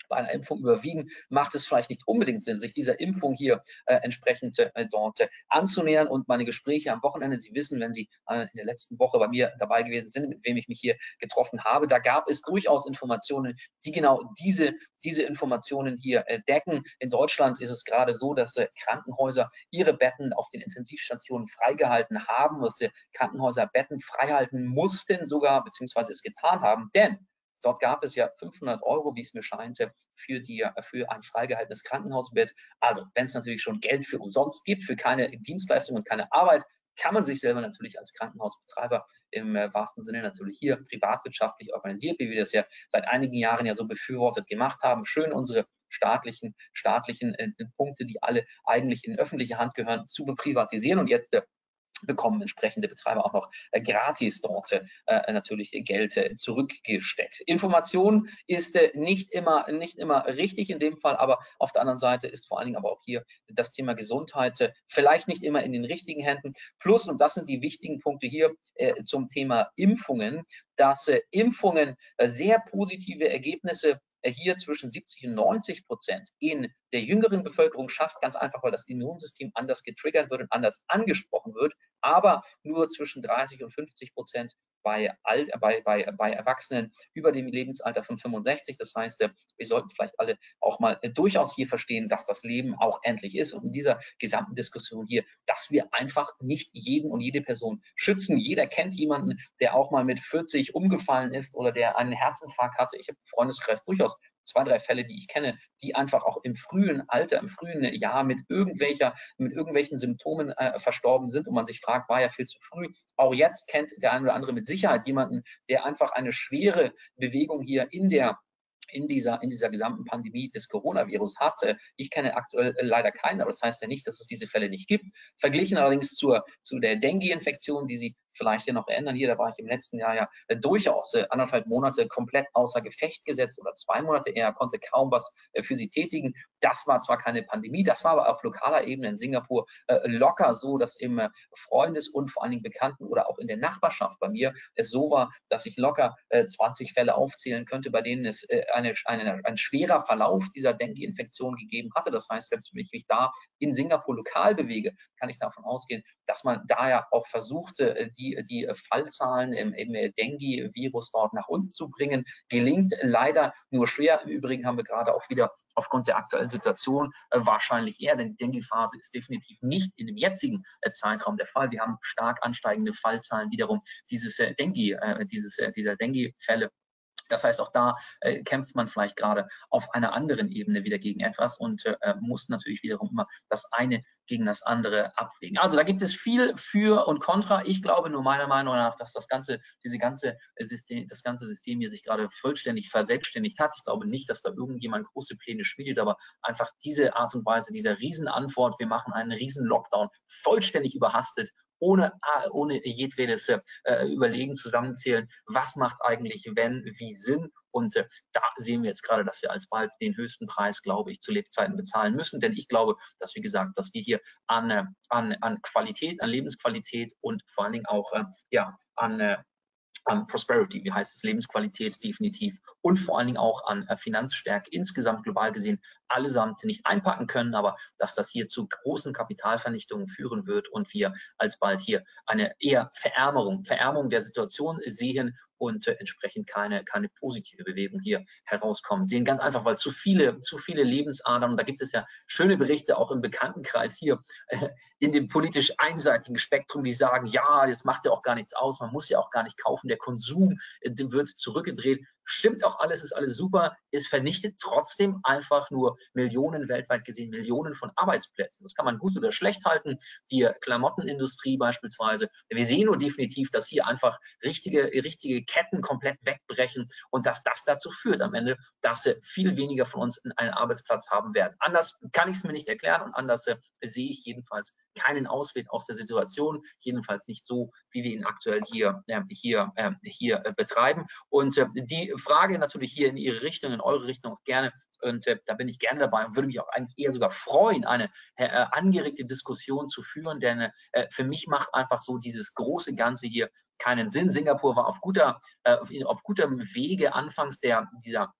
bei einer Impfung überwiegen, macht es vielleicht nicht unbedingt Sinn, sich dieser Impfung hier äh, entsprechend äh, dort äh, anzunähern. Und meine Gespräche am Wochenende, Sie wissen, wenn Sie äh, in der letzten Woche bei mir dabei gewesen sind, mit wem ich mich hier getroffen habe, da gab es durchaus Informationen, die genau diese, diese Informationen hier äh, decken. In Deutschland ist es gerade so, dass äh, Krankenhäuser ihre Betten auf den Intensivstationen freigehalten haben, dass Krankenhäuser Betten freihalten mussten sogar, beziehungsweise es getan haben. Denn Dort gab es ja 500 Euro, wie es mir scheinte, für, die, für ein freigehaltenes Krankenhausbett. Also, wenn es natürlich schon Geld für umsonst gibt, für keine Dienstleistung und keine Arbeit, kann man sich selber natürlich als Krankenhausbetreiber im äh, wahrsten Sinne natürlich hier privatwirtschaftlich organisiert, wie wir das ja seit einigen Jahren ja so befürwortet gemacht haben. Schön unsere staatlichen, staatlichen äh, Punkte, die alle eigentlich in öffentliche Hand gehören, zu privatisieren und jetzt äh, bekommen entsprechende Betreiber auch noch äh, gratis dort äh, natürlich Geld äh, zurückgesteckt. Information ist äh, nicht immer nicht immer richtig in dem Fall, aber auf der anderen Seite ist vor allen Dingen aber auch hier das Thema Gesundheit äh, vielleicht nicht immer in den richtigen Händen. Plus und das sind die wichtigen Punkte hier äh, zum Thema Impfungen, dass Impfungen sehr positive Ergebnisse hier zwischen 70 und 90 Prozent in der jüngeren Bevölkerung schafft, ganz einfach, weil das Immunsystem anders getriggert wird und anders angesprochen wird, aber nur zwischen 30 und 50 Prozent bei, Alt, bei, bei, bei Erwachsenen über dem Lebensalter von 65. Das heißt, äh, wir sollten vielleicht alle auch mal äh, durchaus hier verstehen, dass das Leben auch endlich ist und in dieser gesamten Diskussion hier, dass wir einfach nicht jeden und jede Person schützen. Jeder kennt jemanden, der auch mal mit 40 umgefallen ist oder der einen Herzinfarkt hatte. Ich habe Freundeskreis durchaus zwei, drei Fälle, die ich kenne, die einfach auch im frühen Alter, im frühen Jahr mit irgendwelcher, mit irgendwelchen Symptomen äh, verstorben sind und man sich fragt, war ja viel zu früh. Auch jetzt kennt der eine oder andere mit Sicherheit jemanden, der einfach eine schwere Bewegung hier in der in dieser, in dieser gesamten Pandemie des Coronavirus hatte. Ich kenne aktuell äh, leider keinen, aber das heißt ja nicht, dass es diese Fälle nicht gibt. Verglichen allerdings zur, zu der Dengue-Infektion, die Sie vielleicht ja noch erinnern, hier, da war ich im letzten Jahr ja äh, durchaus äh, anderthalb Monate komplett außer Gefecht gesetzt oder zwei Monate eher, konnte kaum was äh, für sie tätigen. Das war zwar keine Pandemie, das war aber auf lokaler Ebene in Singapur äh, locker so, dass im äh, Freundes- und vor allen Dingen Bekannten oder auch in der Nachbarschaft bei mir es so war, dass ich locker 20 Fälle aufzählen könnte, bei denen es eine, eine, ein schwerer Verlauf dieser Dengue-Infektion gegeben hatte. Das heißt, selbst wenn ich mich da in Singapur lokal bewege, kann ich davon ausgehen, dass man da ja auch versuchte, die die, die Fallzahlen im, im Dengue-Virus dort nach unten zu bringen. Gelingt leider nur schwer. Im Übrigen haben wir gerade auch wieder aufgrund der aktuellen Situation äh, wahrscheinlich eher, denn die Dengue-Phase ist definitiv nicht in dem jetzigen äh, Zeitraum der Fall. Wir haben stark ansteigende Fallzahlen wiederum dieses äh, Dengue, dieses, dieser Dengue-Fälle das heißt, auch da äh, kämpft man vielleicht gerade auf einer anderen Ebene wieder gegen etwas und äh, muss natürlich wiederum immer das eine gegen das andere abwägen. Also da gibt es viel für und contra. Ich glaube nur meiner Meinung nach, dass das ganze, diese ganze System, das ganze System hier sich gerade vollständig verselbstständigt hat. Ich glaube nicht, dass da irgendjemand große Pläne schmiedet, aber einfach diese Art und Weise, dieser Riesenantwort, wir machen einen Riesen-Lockdown, vollständig überhastet ohne, ohne jedwedes äh, Überlegen zusammenzählen, was macht eigentlich wenn, wie Sinn. Und äh, da sehen wir jetzt gerade, dass wir alsbald den höchsten Preis, glaube ich, zu Lebzeiten bezahlen müssen. Denn ich glaube, dass, wie gesagt, dass wir hier an, äh, an, an Qualität, an Lebensqualität und vor allen Dingen auch äh, ja, an äh, an Prosperity, wie heißt es, Lebensqualität definitiv und vor allen Dingen auch an äh, Finanzstärke insgesamt global gesehen allesamt nicht einpacken können, aber dass das hier zu großen Kapitalvernichtungen führen wird und wir alsbald hier eine eher Verärmerung, Verärmung der Situation sehen und äh, entsprechend keine, keine positive Bewegung hier herauskommen sehen. Ganz einfach, weil zu viele, zu viele Lebensadern, da gibt es ja schöne Berichte auch im Bekanntenkreis hier äh, in dem politisch einseitigen Spektrum, die sagen, ja, das macht ja auch gar nichts aus, man muss ja auch gar nicht kaufen, der Konsum wird zurückgedreht. Stimmt auch alles, ist alles super, ist vernichtet trotzdem einfach nur Millionen weltweit gesehen, Millionen von Arbeitsplätzen. Das kann man gut oder schlecht halten. Die Klamottenindustrie beispielsweise. Wir sehen nur definitiv, dass hier einfach richtige, richtige Ketten komplett wegbrechen und dass das dazu führt am Ende, dass viel weniger von uns einen Arbeitsplatz haben werden. Anders kann ich es mir nicht erklären und anders äh, sehe ich jedenfalls keinen Ausweg aus der Situation, jedenfalls nicht so, wie wir ihn aktuell hier, äh, hier, äh, hier äh, betreiben. Und äh, die Frage natürlich hier in Ihre Richtung, in eure Richtung auch gerne. Und äh, da bin ich gerne dabei und würde mich auch eigentlich eher sogar freuen, eine äh, angeregte Diskussion zu führen, denn äh, für mich macht einfach so dieses große Ganze hier keinen Sinn. Singapur war auf guter, äh, auf gutem Wege anfangs der, dieser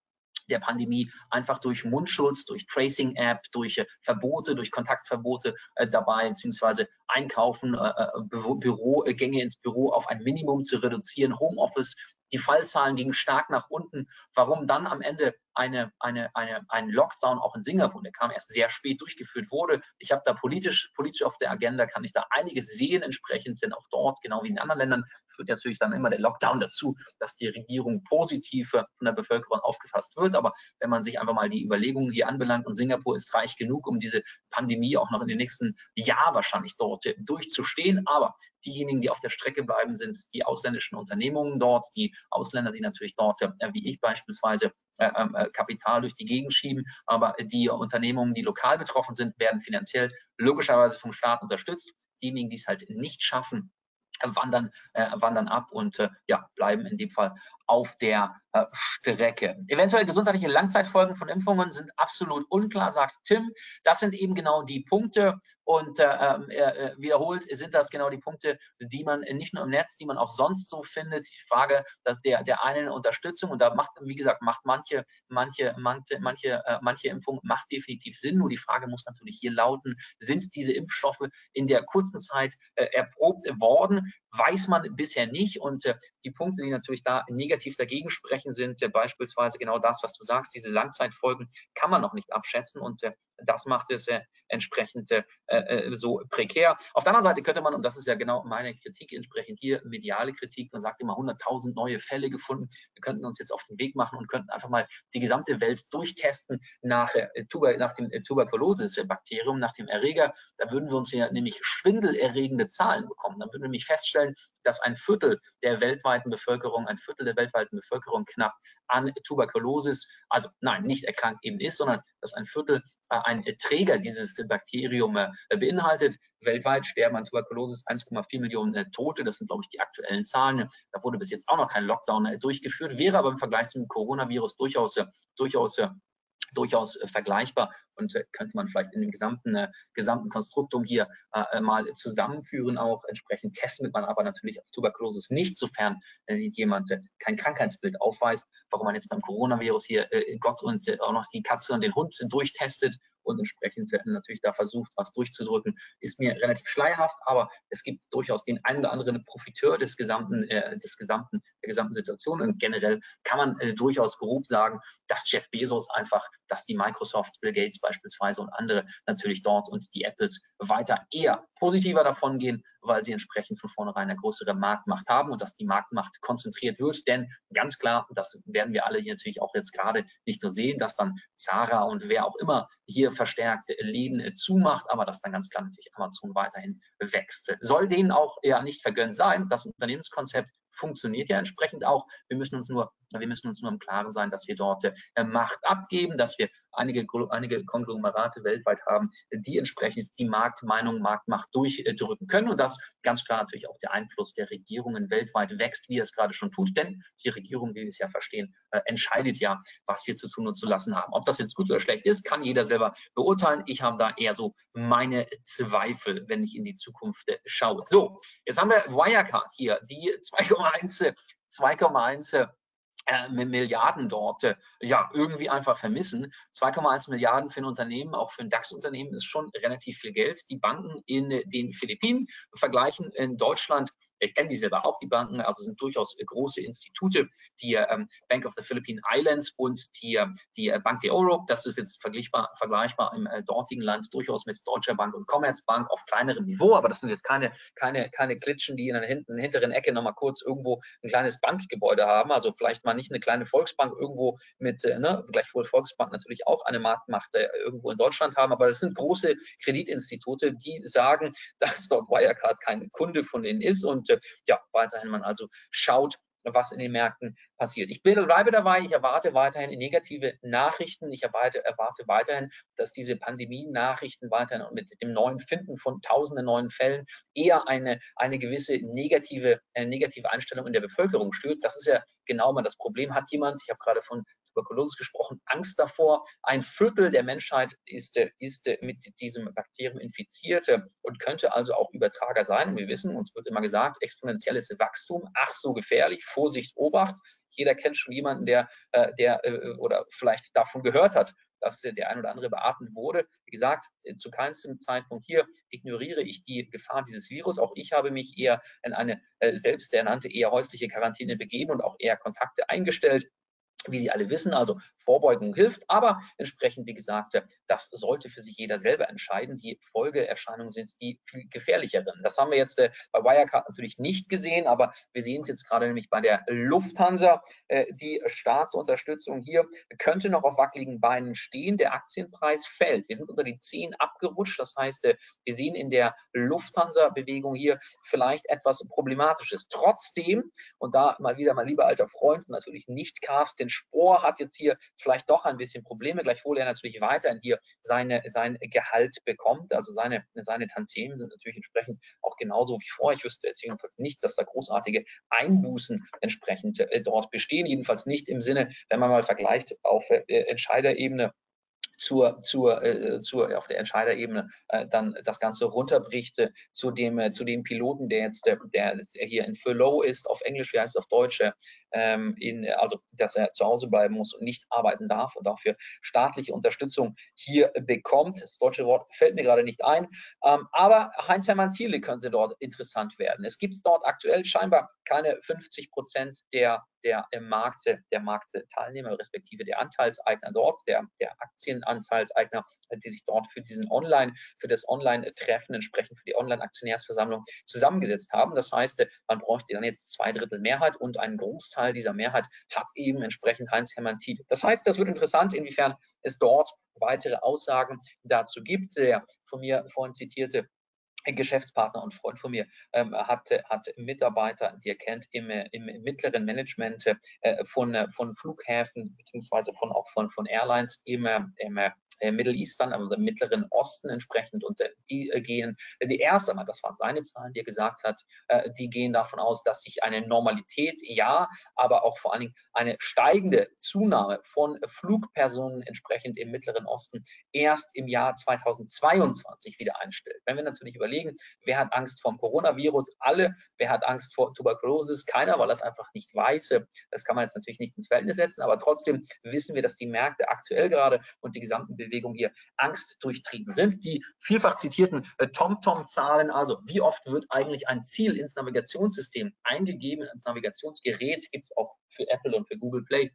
der Pandemie einfach durch Mundschutz, durch Tracing-App, durch äh, Verbote, durch Kontaktverbote äh, dabei, beziehungsweise Einkaufen, äh, äh Bürogänge ins Büro auf ein Minimum zu reduzieren, Homeoffice die Fallzahlen gingen stark nach unten. Warum dann am Ende eine, eine, eine, ein Lockdown auch in Singapur, der kam erst sehr spät durchgeführt wurde. Ich habe da politisch, politisch auf der Agenda, kann ich da einiges sehen entsprechend, denn auch dort, genau wie in anderen Ländern, führt natürlich dann immer der Lockdown dazu, dass die Regierung positiv von der Bevölkerung aufgefasst wird. Aber wenn man sich einfach mal die Überlegungen hier anbelangt und Singapur ist reich genug, um diese Pandemie auch noch in den nächsten Jahren wahrscheinlich dort durchzustehen. Aber diejenigen, die auf der Strecke bleiben, sind die ausländischen Unternehmungen dort, die Ausländer, die natürlich dort, äh, wie ich beispielsweise, äh, ähm, äh, Kapital durch die Gegend schieben. Aber die Unternehmungen, die lokal betroffen sind, werden finanziell logischerweise vom Staat unterstützt. Diejenigen, die es halt nicht schaffen, wandern, wandern ab und ja, bleiben in dem Fall auf der äh, Strecke. Eventuell gesundheitliche Langzeitfolgen von Impfungen sind absolut unklar, sagt Tim. Das sind eben genau die Punkte und äh, ähm, äh, wiederholt sind das genau die Punkte, die man nicht nur im Netz, die man auch sonst so findet. Die Frage, dass der, der einen Unterstützung und da macht, wie gesagt, macht manche, manche, manche, manche, äh, manche Impfung macht definitiv Sinn. Nur die Frage muss natürlich hier lauten, sind diese Impfstoffe in der kurzen Zeit äh, erprobt worden? Weiß man bisher nicht. Und die Punkte, die natürlich da negativ dagegen sprechen, sind äh, beispielsweise genau das, was du sagst. Diese Langzeitfolgen kann man noch nicht abschätzen. Und das macht es äh, entsprechend äh, äh, so prekär. Auf der anderen Seite könnte man, und das ist ja genau meine Kritik entsprechend hier, mediale Kritik, man sagt immer 100.000 neue Fälle gefunden. Wir könnten uns jetzt auf den Weg machen und könnten einfach mal die gesamte Welt durchtesten nach, äh, nach dem äh, Tuberkulosis-Bakterium, nach dem Erreger. Da würden wir uns ja nämlich schwindelerregende Zahlen bekommen. Dann würden wir nämlich feststellen, dass ein Viertel der weltweiten Bevölkerung, ein Viertel der weltweiten Bevölkerung knapp an Tuberkulosis, also nein, nicht erkrankt eben ist, sondern dass ein Viertel äh, ein Träger dieses Bakterium äh, beinhaltet. Weltweit sterben an Tuberkulosis 1,4 Millionen äh, Tote. Das sind, glaube ich, die aktuellen Zahlen. Da wurde bis jetzt auch noch kein Lockdown durchgeführt, wäre aber im Vergleich zum Coronavirus durchaus, durchaus durchaus äh, vergleichbar und äh, könnte man vielleicht in dem gesamten, äh, gesamten Konstruktum hier mal zusammenführen. Auch entsprechend testen man aber natürlich auf Tuberkulosis nicht, sofern jemand kein Krankheitsbild aufweist. Warum man jetzt beim Coronavirus hier Gott und auch noch die Katze und den Hund durchtestet und entsprechend natürlich da versucht, was durchzudrücken, ist mir relativ schleierhaft, aber es gibt durchaus den einen oder anderen Profiteur des gesamten, äh, des gesamten, der gesamten Situation und generell kann man äh, durchaus grob sagen, dass Jeff Bezos einfach, dass die Microsofts, Bill Gates beispielsweise und andere natürlich dort und die Apples weiter eher positiver davon gehen, weil sie entsprechend von vornherein eine größere Marktmacht haben und dass die Marktmacht konzentriert wird. Denn ganz klar, das werden wir alle hier natürlich auch jetzt gerade nicht nur sehen, dass dann Zara und wer auch immer hier verstärkt Läden zumacht, aber dass dann ganz klar natürlich Amazon weiterhin wächst. Soll denen auch ja nicht vergönnt sein. Das Unternehmenskonzept funktioniert ja entsprechend auch. Wir müssen uns nur, wir müssen uns nur im Klaren sein, dass wir dort äh, Macht abgeben, dass wir einige, einige Konglomerate weltweit haben, die entsprechend die Marktmeinung, Marktmacht durchdrücken können und dass ganz klar natürlich auch der Einfluss der Regierungen weltweit wächst, wie es gerade schon tut, denn die Regierung, wie wir es ja verstehen, äh, entscheidet ja, was wir zu tun und zu lassen haben. Ob das jetzt gut oder schlecht ist, kann jeder selber beurteilen. Ich habe da eher so meine Zweifel, wenn ich in die Zukunft äh, schaue. So, jetzt haben wir Wirecard hier, die 2,1 2,1 äh, Milliarden dort ja irgendwie einfach vermissen. 2,1 Milliarden für ein Unternehmen, auch für ein DAX-Unternehmen, ist schon relativ viel Geld. Die Banken in den Philippinen vergleichen in Deutschland ich kenne die selber auch, die Banken, also sind durchaus große Institute, die ähm, Bank of the Philippine Islands und die, die äh, Bank de Oro. Das ist jetzt vergleichbar, vergleichbar im äh, dortigen Land durchaus mit Deutscher Bank und Commerzbank auf kleinerem Niveau, aber das sind jetzt keine, keine, keine Klitschen, die in der hinten, hinteren Ecke nochmal kurz irgendwo ein kleines Bankgebäude haben. Also vielleicht mal nicht eine kleine Volksbank irgendwo mit, äh, ne, gleichwohl Volksbank natürlich auch eine Marktmacht äh, irgendwo in Deutschland haben, aber das sind große Kreditinstitute, die sagen, dass dort Wirecard kein Kunde von ihnen ist und und äh, ja, weiterhin man also schaut, was in den Märkten passiert. Ich bleibe dabei, ich erwarte weiterhin negative Nachrichten. Ich erwarte, erwarte weiterhin, dass diese Pandemie-Nachrichten weiterhin mit dem neuen Finden von tausenden neuen Fällen eher eine, eine gewisse negative, äh, negative Einstellung in der Bevölkerung stört. Das ist ja genau mal das Problem. Hat jemand, ich habe gerade von Tuberkulose gesprochen, Angst davor. Ein Viertel der Menschheit ist, ist mit diesem Bakterium infiziert und könnte also auch Übertrager sein. Wir wissen, uns wird immer gesagt, exponentielles Wachstum, ach so gefährlich, Vorsicht, Obacht. Jeder kennt schon jemanden, der, äh, der äh, oder vielleicht davon gehört hat, dass der ein oder andere beatmet wurde. Wie gesagt, zu keinem Zeitpunkt hier ignoriere ich die Gefahr dieses Virus. Auch ich habe mich eher in eine äh, selbst ernannte eher häusliche Quarantäne begeben und auch eher Kontakte eingestellt wie Sie alle wissen, also Vorbeugung hilft, aber entsprechend, wie gesagt, das sollte für sich jeder selber entscheiden. Die Folgeerscheinungen sind die viel gefährlicheren. Das haben wir jetzt äh, bei Wirecard natürlich nicht gesehen, aber wir sehen es jetzt gerade nämlich bei der Lufthansa. Äh, die Staatsunterstützung hier könnte noch auf wackeligen Beinen stehen. Der Aktienpreis fällt. Wir sind unter die 10 abgerutscht. Das heißt, äh, wir sehen in der Lufthansa-Bewegung hier vielleicht etwas Problematisches. Trotzdem, und da mal wieder mein lieber alter Freund, natürlich nicht Carsten Spohr hat jetzt hier vielleicht doch ein bisschen Probleme, gleichwohl er natürlich weiterhin hier seine, sein Gehalt bekommt. Also seine, seine Tantiemen sind natürlich entsprechend auch genauso wie vor. Ich wüsste jetzt jedenfalls nicht, dass da großartige Einbußen entsprechend äh, dort bestehen. Jedenfalls nicht im Sinne, wenn man mal vergleicht auf äh, Entscheiderebene zur, zur, äh, zur, auf der Entscheiderebene äh, dann das Ganze runterbricht äh, zu, dem, äh, zu dem Piloten, der jetzt der, der hier in Furlough ist, auf Englisch, wie heißt es auf Deutsch, äh, ähm, in, also dass er zu Hause bleiben muss und nicht arbeiten darf und dafür staatliche Unterstützung hier bekommt. Das deutsche Wort fällt mir gerade nicht ein, ähm, aber Heinz-Hermann Thiele könnte dort interessant werden. Es gibt dort aktuell scheinbar keine 50 Prozent der der Markte, der Marktteilnehmer, respektive der Anteilseigner dort, der, der Aktienanteilseigner, die sich dort für diesen Online, für das Online-Treffen entsprechend für die Online-Aktionärsversammlung zusammengesetzt haben. Das heißt, man bräuchte dann jetzt zwei Drittel Mehrheit und einen Großteil dieser Mehrheit hat eben entsprechend Heinz-Hermann Thiel. Das heißt, das wird interessant, inwiefern es dort weitere Aussagen dazu gibt. Der von mir vorhin zitierte Geschäftspartner und Freund von mir ähm, hat, hat Mitarbeiter, die er kennt, im, im, mittleren Management äh, von, von Flughäfen beziehungsweise von auch von, von Airlines im, im äh, Middle Eastern, also im Mittleren Osten entsprechend. Und äh, die äh, gehen, die erste Mal, das waren seine Zahlen, die er gesagt hat, die gehen davon aus, dass sich eine Normalität, ja, aber auch vor allen Dingen eine steigende Zunahme von Flugpersonen entsprechend im Mittleren Osten erst im Jahr 2022 wieder einstellt. Wenn wir natürlich überlegen, wer hat Angst vor dem Coronavirus? Alle. Wer hat Angst vor Tuberkulosis? Keiner, weil das einfach nicht weiß. Das kann man jetzt natürlich nicht ins Verhältnis setzen, aber trotzdem wissen wir, dass die Märkte aktuell gerade und die gesamten Bewegung hier Angst durchtrieben sind. Die vielfach zitierten äh, TomTom-Zahlen, also wie oft wird eigentlich ein Ziel ins Navigationssystem eingegeben, ins Navigationsgerät, gibt es auch für Apple und für Google Play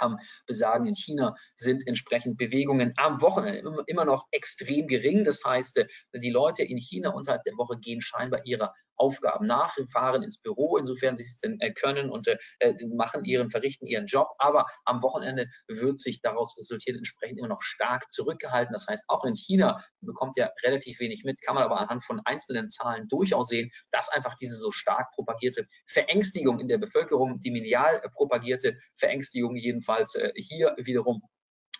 haben, besagen, in China sind entsprechend Bewegungen am Wochenende immer noch extrem gering. Das heißt, äh, die Leute in China unterhalb der Woche gehen scheinbar ihrer Aufgaben nach, fahren ins Büro, insofern sie es denn äh, können und äh, machen ihren, verrichten ihren Job. Aber am Wochenende wird sich daraus resultiert entsprechend immer noch stark zurückgehalten. Das heißt, auch in China bekommt ja relativ wenig mit, kann man aber anhand von einzelnen Zahlen durchaus sehen, dass einfach diese so stark propagierte Verängstigung in der Bevölkerung, die medial propagierte Verängstigung jedenfalls hier wiederum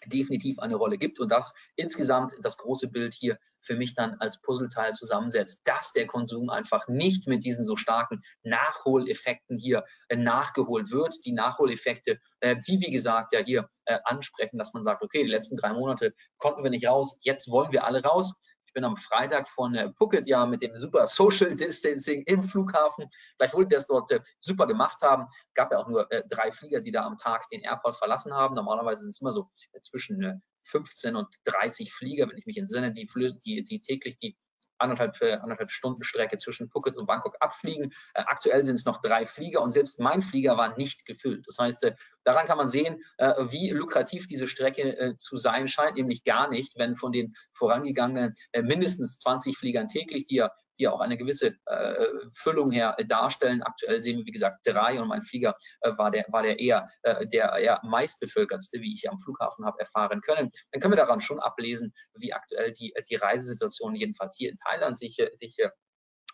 definitiv eine Rolle gibt und das insgesamt das große Bild hier für mich dann als Puzzleteil zusammensetzt, dass der Konsum einfach nicht mit diesen so starken Nachholeffekten hier äh, nachgeholt wird. Die Nachholeffekte, äh, die wie gesagt ja hier äh, ansprechen, dass man sagt, okay, die letzten drei Monate konnten wir nicht raus, jetzt wollen wir alle raus. Ich bin am Freitag von Phuket ja mit dem super Social Distancing im Flughafen. Wollten die das dort äh, super gemacht haben. Gab ja auch nur äh, drei Flieger, die da am Tag den Airport verlassen haben. Normalerweise sind es immer so äh, zwischen 15 äh, und 30 Flieger, wenn ich mich entsinne, die, die, die täglich die anderthalb, äh, anderthalb Stunden Strecke zwischen Phuket und Bangkok abfliegen. Äh, aktuell sind es noch drei Flieger und selbst mein Flieger war nicht gefüllt. Das heißt, äh, daran kann man sehen, äh, wie lukrativ diese Strecke äh, zu sein scheint, nämlich gar nicht, wenn von den vorangegangenen äh, mindestens 20 Fliegern täglich, die ja die auch eine gewisse äh, Füllung her äh, darstellen. Aktuell sehen wir, wie gesagt, drei und mein Flieger äh, war, der, war der eher äh, der eher meistbevölkertste, wie ich am Flughafen habe erfahren können. Dann können wir daran schon ablesen, wie aktuell die, die Reisesituation jedenfalls hier in Thailand sich, sich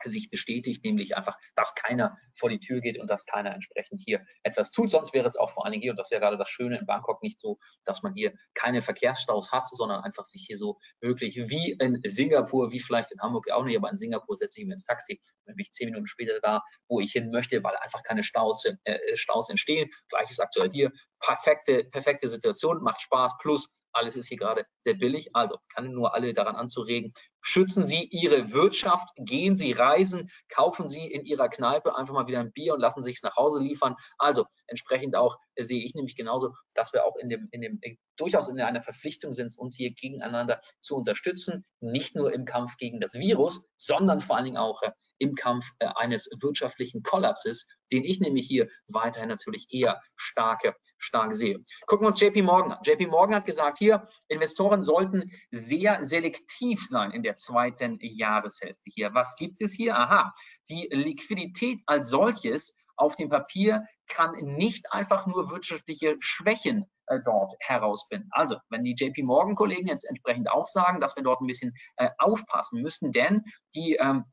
sich bestätigt, nämlich einfach, dass keiner vor die Tür geht und dass keiner entsprechend hier etwas tut. Sonst wäre es auch vor allen Dingen hier, und das ist ja gerade das Schöne in Bangkok, nicht so, dass man hier keine Verkehrsstaus hat, sondern einfach sich hier so wirklich wie in Singapur, wie vielleicht in Hamburg auch nicht, aber in Singapur setze ich mir ins Taxi, bin ich zehn Minuten später da, wo ich hin möchte, weil einfach keine Staus, äh, Staus entstehen. Gleiches aktuell hier. Perfekte, perfekte Situation, macht Spaß, plus alles ist hier gerade sehr billig. Also kann nur alle daran anzuregen, schützen Sie Ihre Wirtschaft, gehen Sie reisen, kaufen Sie in Ihrer Kneipe einfach mal wieder ein Bier und lassen sich es nach Hause liefern. Also entsprechend auch äh, sehe ich nämlich genauso, dass wir auch in dem, in dem äh, durchaus in einer Verpflichtung sind, uns hier gegeneinander zu unterstützen, nicht nur im Kampf gegen das Virus, sondern vor allen Dingen auch äh, im Kampf äh, eines wirtschaftlichen Kollapses, den ich nämlich hier weiterhin natürlich eher starke, stark sehe. Gucken wir uns JP Morgan an. JP Morgan hat gesagt, hier, Investoren sollten sehr selektiv sein in der zweiten Jahreshälfte hier. Was gibt es hier? Aha, die Liquidität als solches auf dem Papier kann nicht einfach nur wirtschaftliche Schwächen äh, dort herausfinden. Also, wenn die JP Morgan Kollegen jetzt entsprechend auch sagen, dass wir dort ein bisschen äh, aufpassen müssen, denn die ähm,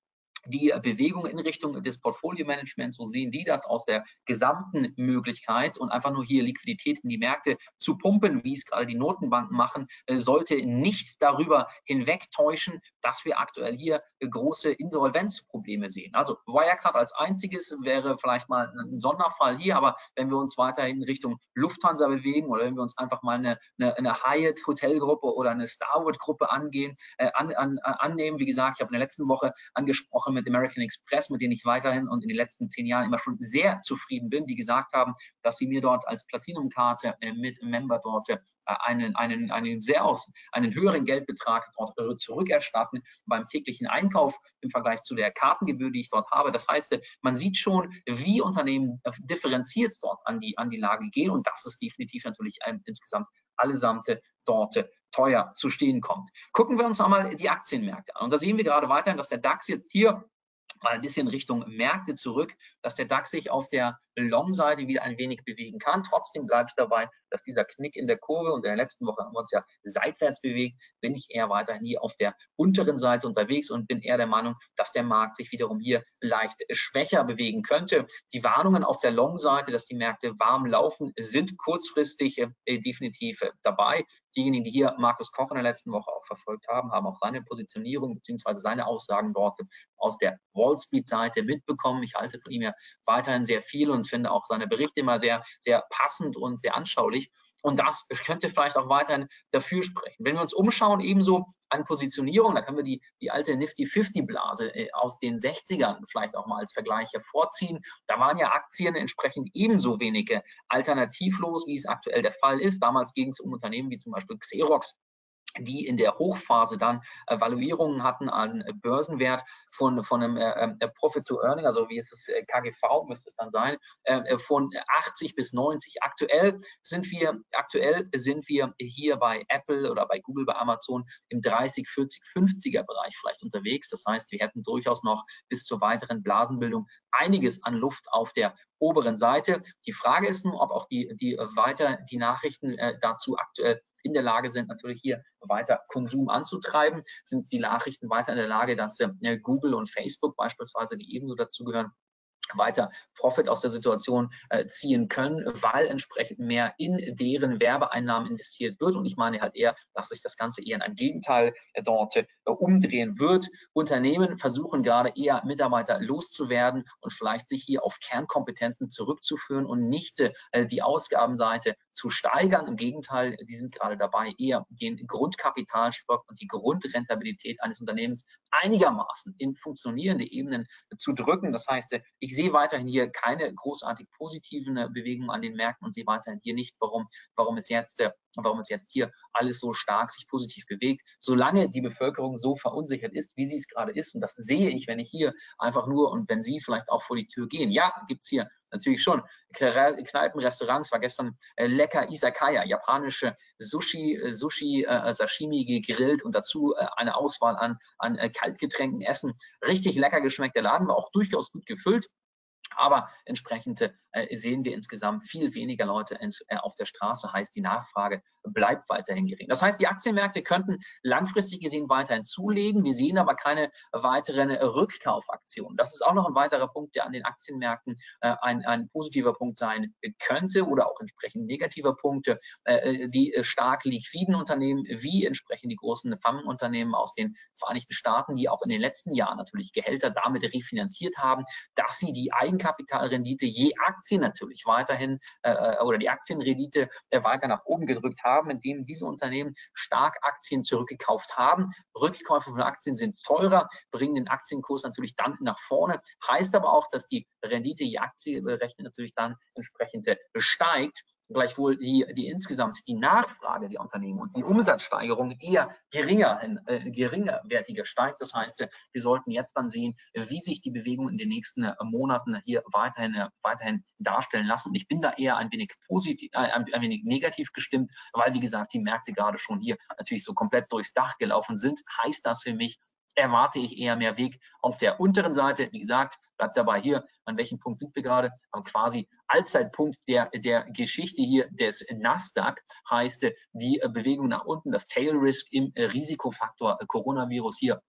die Bewegung in Richtung des Portfolio-Managements, so sehen die das aus der gesamten Möglichkeit und einfach nur hier Liquidität in die Märkte zu pumpen, wie es gerade die Notenbanken machen, äh, sollte nicht darüber hinwegtäuschen, dass wir aktuell hier große Insolvenzprobleme sehen. Also Wirecard als einziges wäre vielleicht mal ein Sonderfall hier, aber wenn wir uns weiterhin in Richtung Lufthansa bewegen oder wenn wir uns einfach mal eine, eine, eine Hyatt Hotelgruppe oder eine Starwood Gruppe angehen, äh, an, an, annehmen, wie gesagt, ich habe in der letzten Woche angesprochen, mit American Express, mit denen ich weiterhin und in den letzten zehn Jahren immer schon sehr zufrieden bin, die gesagt haben, dass sie mir dort als Platinum-Karte äh, mit Member dort äh, einen, einen, einen sehr aus, einen höheren Geldbetrag dort äh, zurückerstatten beim täglichen Einkauf im Vergleich zu der Kartengebühr, die ich dort habe. Das heißt, man sieht schon, wie Unternehmen differenziert dort an die, an die Lage gehen und das ist definitiv natürlich ein, insgesamt allesamt dort teuer zu stehen kommt. Gucken wir uns nochmal die Aktienmärkte an. Und da sehen wir gerade weiterhin, dass der DAX jetzt hier mal ein bisschen Richtung Märkte zurück, dass der DAX sich auf der Long-Seite wieder ein wenig bewegen kann. Trotzdem bleibe ich dabei, dass dieser Knick in der Kurve und in der letzten Woche haben wir uns ja seitwärts bewegt, bin ich eher weiterhin hier auf der unteren Seite unterwegs und bin eher der Meinung, dass der Markt sich wiederum hier leicht schwächer bewegen könnte. Die Warnungen auf der Long-Seite, dass die Märkte warm laufen, sind kurzfristig äh, definitiv äh, dabei. Diejenigen, die hier Markus Koch in der letzten Woche auch verfolgt haben, haben auch seine Positionierung bzw. seine Aussagen dort aus der Wall Street-Seite mitbekommen. Ich halte von ihm ja weiterhin sehr viel und finde auch seine Berichte immer sehr, sehr passend und sehr anschaulich. Und das könnte vielleicht auch weiterhin dafür sprechen. Wenn wir uns umschauen, ebenso an Positionierung, da können wir die, die alte Nifty 50 Blase äh, aus den 60ern vielleicht auch mal als Vergleich hervorziehen. Da waren ja Aktien entsprechend ebenso wenige alternativlos, wie es aktuell der Fall ist. Damals ging es um Unternehmen wie zum Beispiel Xerox, die in der Hochphase dann Evaluierungen hatten an Börsenwert von, von einem äh, äh Profit to Earning, also wie ist es, äh, KGV müsste es dann sein, äh, äh von 80 bis 90. Aktuell sind wir, aktuell sind wir hier bei Apple oder bei Google, bei Amazon im 30, 40, 50er Bereich vielleicht unterwegs. Das heißt, wir hätten durchaus noch bis zur weiteren Blasenbildung einiges an Luft auf der oberen Seite. Die Frage ist nun, ob auch die, die weiter die Nachrichten äh, dazu aktuell in der Lage sind, natürlich hier weiter Konsum anzutreiben, sind die Nachrichten weiter in der Lage, dass äh, Google und Facebook beispielsweise, die ebenso dazugehören, weiter Profit aus der Situation äh, ziehen können, weil entsprechend mehr in deren Werbeeinnahmen investiert wird. Und ich meine halt eher, dass sich das Ganze eher in ein Gegenteil äh, dort äh, umdrehen wird. Unternehmen versuchen gerade eher Mitarbeiter loszuwerden und vielleicht sich hier auf Kernkompetenzen zurückzuführen und nicht die Ausgabenseite zu steigern. Im Gegenteil, sie sind gerade dabei, eher den Grundkapitalstock und die Grundrentabilität eines Unternehmens einigermaßen in funktionierende Ebenen zu drücken. Das heißt, ich sehe weiterhin hier keine großartig positiven äh, Bewegungen an den Märkten und sehe weiterhin hier nicht, warum, warum es jetzt, äh, warum es jetzt hier alles so stark sich positiv bewegt. Solange die Bevölkerung so verunsichert ist, wie sie es gerade ist, und das sehe ich, wenn ich hier einfach nur und wenn Sie vielleicht auch vor die Tür gehen. Ja, gibt es hier natürlich schon. Kneipen, Restaurants war gestern äh, lecker Isakaya, japanische Sushi, äh, Sushi, äh, Sashimi gegrillt und dazu eine Auswahl an, an Kaltgetränken, Essen. Richtig lecker geschmeckt. Der Laden war auch durchaus gut gefüllt. Aber entsprechend äh, sehen wir insgesamt viel weniger Leute äh, auf der Straße, heißt die Nachfrage bleibt weiterhin gering. Das heißt, die Aktienmärkte könnten langfristig gesehen weiterhin zulegen. Wir sehen aber keine weiteren Rückkaufaktionen. Das ist auch noch ein weiterer Punkt, der an den Aktienmärkten äh, ein, ein positiver Punkt sein könnte oder auch entsprechend negativer Punkte. Äh, die stark liquiden Unternehmen wie entsprechend die großen Pharmaunternehmen aus den Vereinigten Staaten, die auch in den letzten Jahren natürlich Gehälter damit refinanziert haben, dass sie die Eigenkapitalrendite je Aktie natürlich weiterhin äh, oder die Aktienrendite äh, weiter nach oben gedrückt haben, indem diese Unternehmen stark Aktien zurückgekauft haben. Rückkäufe von Aktien sind teurer, bringen den Aktienkurs natürlich dann nach vorne, heißt aber auch, dass die Rendite je Aktie berechnet natürlich dann entsprechend steigt gleichwohl die, die insgesamt die Nachfrage der Unternehmen und die Umsatzsteigerung eher geringer, äh, geringerwertiger steigt. Das heißt, wir sollten jetzt dann sehen, wie sich die Bewegung in den nächsten äh, Monaten hier weiterhin, äh, weiterhin darstellen lassen. Und ich bin da eher ein wenig positiv, äh, ein, ein wenig negativ gestimmt, weil, wie gesagt, die Märkte gerade schon hier natürlich so komplett durchs Dach gelaufen sind. Heißt das für mich, erwarte ich eher mehr Weg auf der unteren Seite. Wie gesagt, bleibt dabei hier, an welchem Punkt sind wir gerade? Am quasi Allzeitpunkt der, der Geschichte hier des Nasdaq heißt die Bewegung nach unten, das Tail Risk im Risikofaktor Coronavirus hier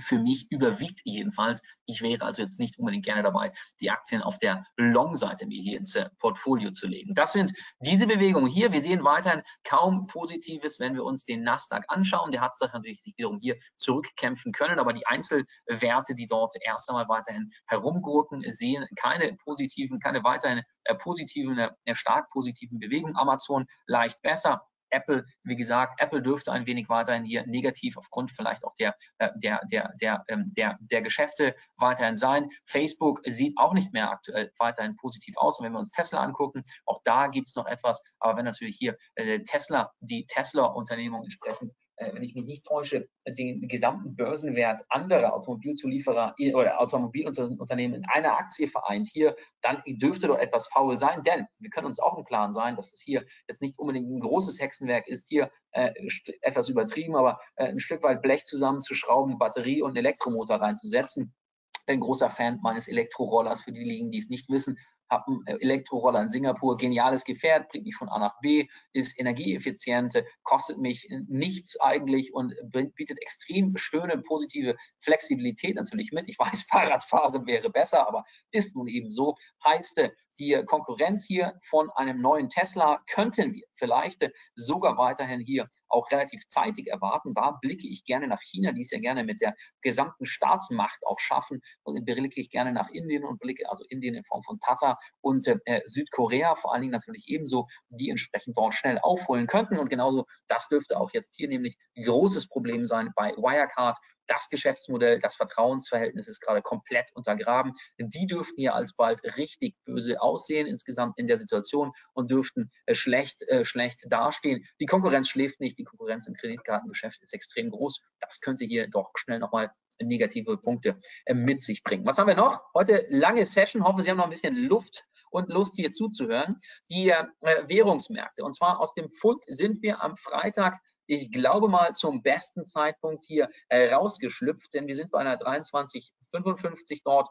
für mich überwiegt jedenfalls. Ich wäre also jetzt nicht unbedingt gerne dabei, die Aktien auf der Long-Seite mir hier ins äh, Portfolio zu legen. Das sind diese Bewegungen hier. Wir sehen weiterhin kaum Positives, wenn wir uns den Nasdaq anschauen. Der hat sich natürlich wiederum hier zurückkämpfen können, aber die Einzelwerte, die dort erst einmal weiterhin herumgurken, sehen keine positiven, keine weiterhin äh, positiven, äh, stark positiven Bewegungen. Amazon leicht besser. Apple, wie gesagt, Apple dürfte ein wenig weiterhin hier negativ aufgrund vielleicht auch der, äh, der, der, der, ähm, der, der Geschäfte weiterhin sein. Facebook sieht auch nicht mehr aktuell weiterhin positiv aus. Und wenn wir uns Tesla angucken, auch da gibt es noch etwas. Aber wenn natürlich hier äh, Tesla, die Tesla-Unternehmung entsprechend wenn ich mich nicht täusche, den gesamten Börsenwert anderer Automobilzulieferer oder Automobilunternehmen in einer Aktie vereint hier, dann dürfte doch etwas faul sein, denn wir können uns auch im Klaren sein, dass es hier jetzt nicht unbedingt ein großes Hexenwerk ist, hier äh, etwas übertrieben, aber äh, ein Stück weit Blech zusammenzuschrauben, Batterie und Elektromotor reinzusetzen. Ich bin großer Fan meines Elektrorollers, für diejenigen, die es nicht wissen habe einen äh, Elektroroller in Singapur, geniales Gefährt, bringt mich von A nach B, ist energieeffizient, kostet mich nichts eigentlich und bietet extrem schöne, positive Flexibilität natürlich mit. Ich weiß, Fahrradfahren wäre besser, aber ist nun eben so. Heißt, äh, die Konkurrenz hier von einem neuen Tesla könnten wir vielleicht sogar weiterhin hier auch relativ zeitig erwarten. Da blicke ich gerne nach China, die es ja gerne mit der gesamten Staatsmacht auch schaffen. Und blicke ich gerne nach Indien und blicke also Indien in Form von Tata und äh, Südkorea vor allen Dingen natürlich ebenso, die entsprechend dort schnell aufholen könnten. Und genauso das dürfte auch jetzt hier nämlich großes Problem sein bei Wirecard das Geschäftsmodell, das Vertrauensverhältnis ist gerade komplett untergraben. Die dürften hier alsbald richtig böse aussehen insgesamt in der Situation und dürften äh, schlecht, äh, schlecht dastehen. Die Konkurrenz schläft nicht, die Konkurrenz im Kreditkartengeschäft ist extrem groß. Das könnte hier doch schnell nochmal negative Punkte äh, mit sich bringen. Was haben wir noch? Heute lange Session. Hoffe, Sie haben noch ein bisschen Luft und Lust hier zuzuhören. Die äh, Währungsmärkte. Und zwar aus dem Pfund sind wir am Freitag ich glaube mal, zum besten Zeitpunkt hier äh, rausgeschlüpft, denn wir sind bei einer 23,55 dort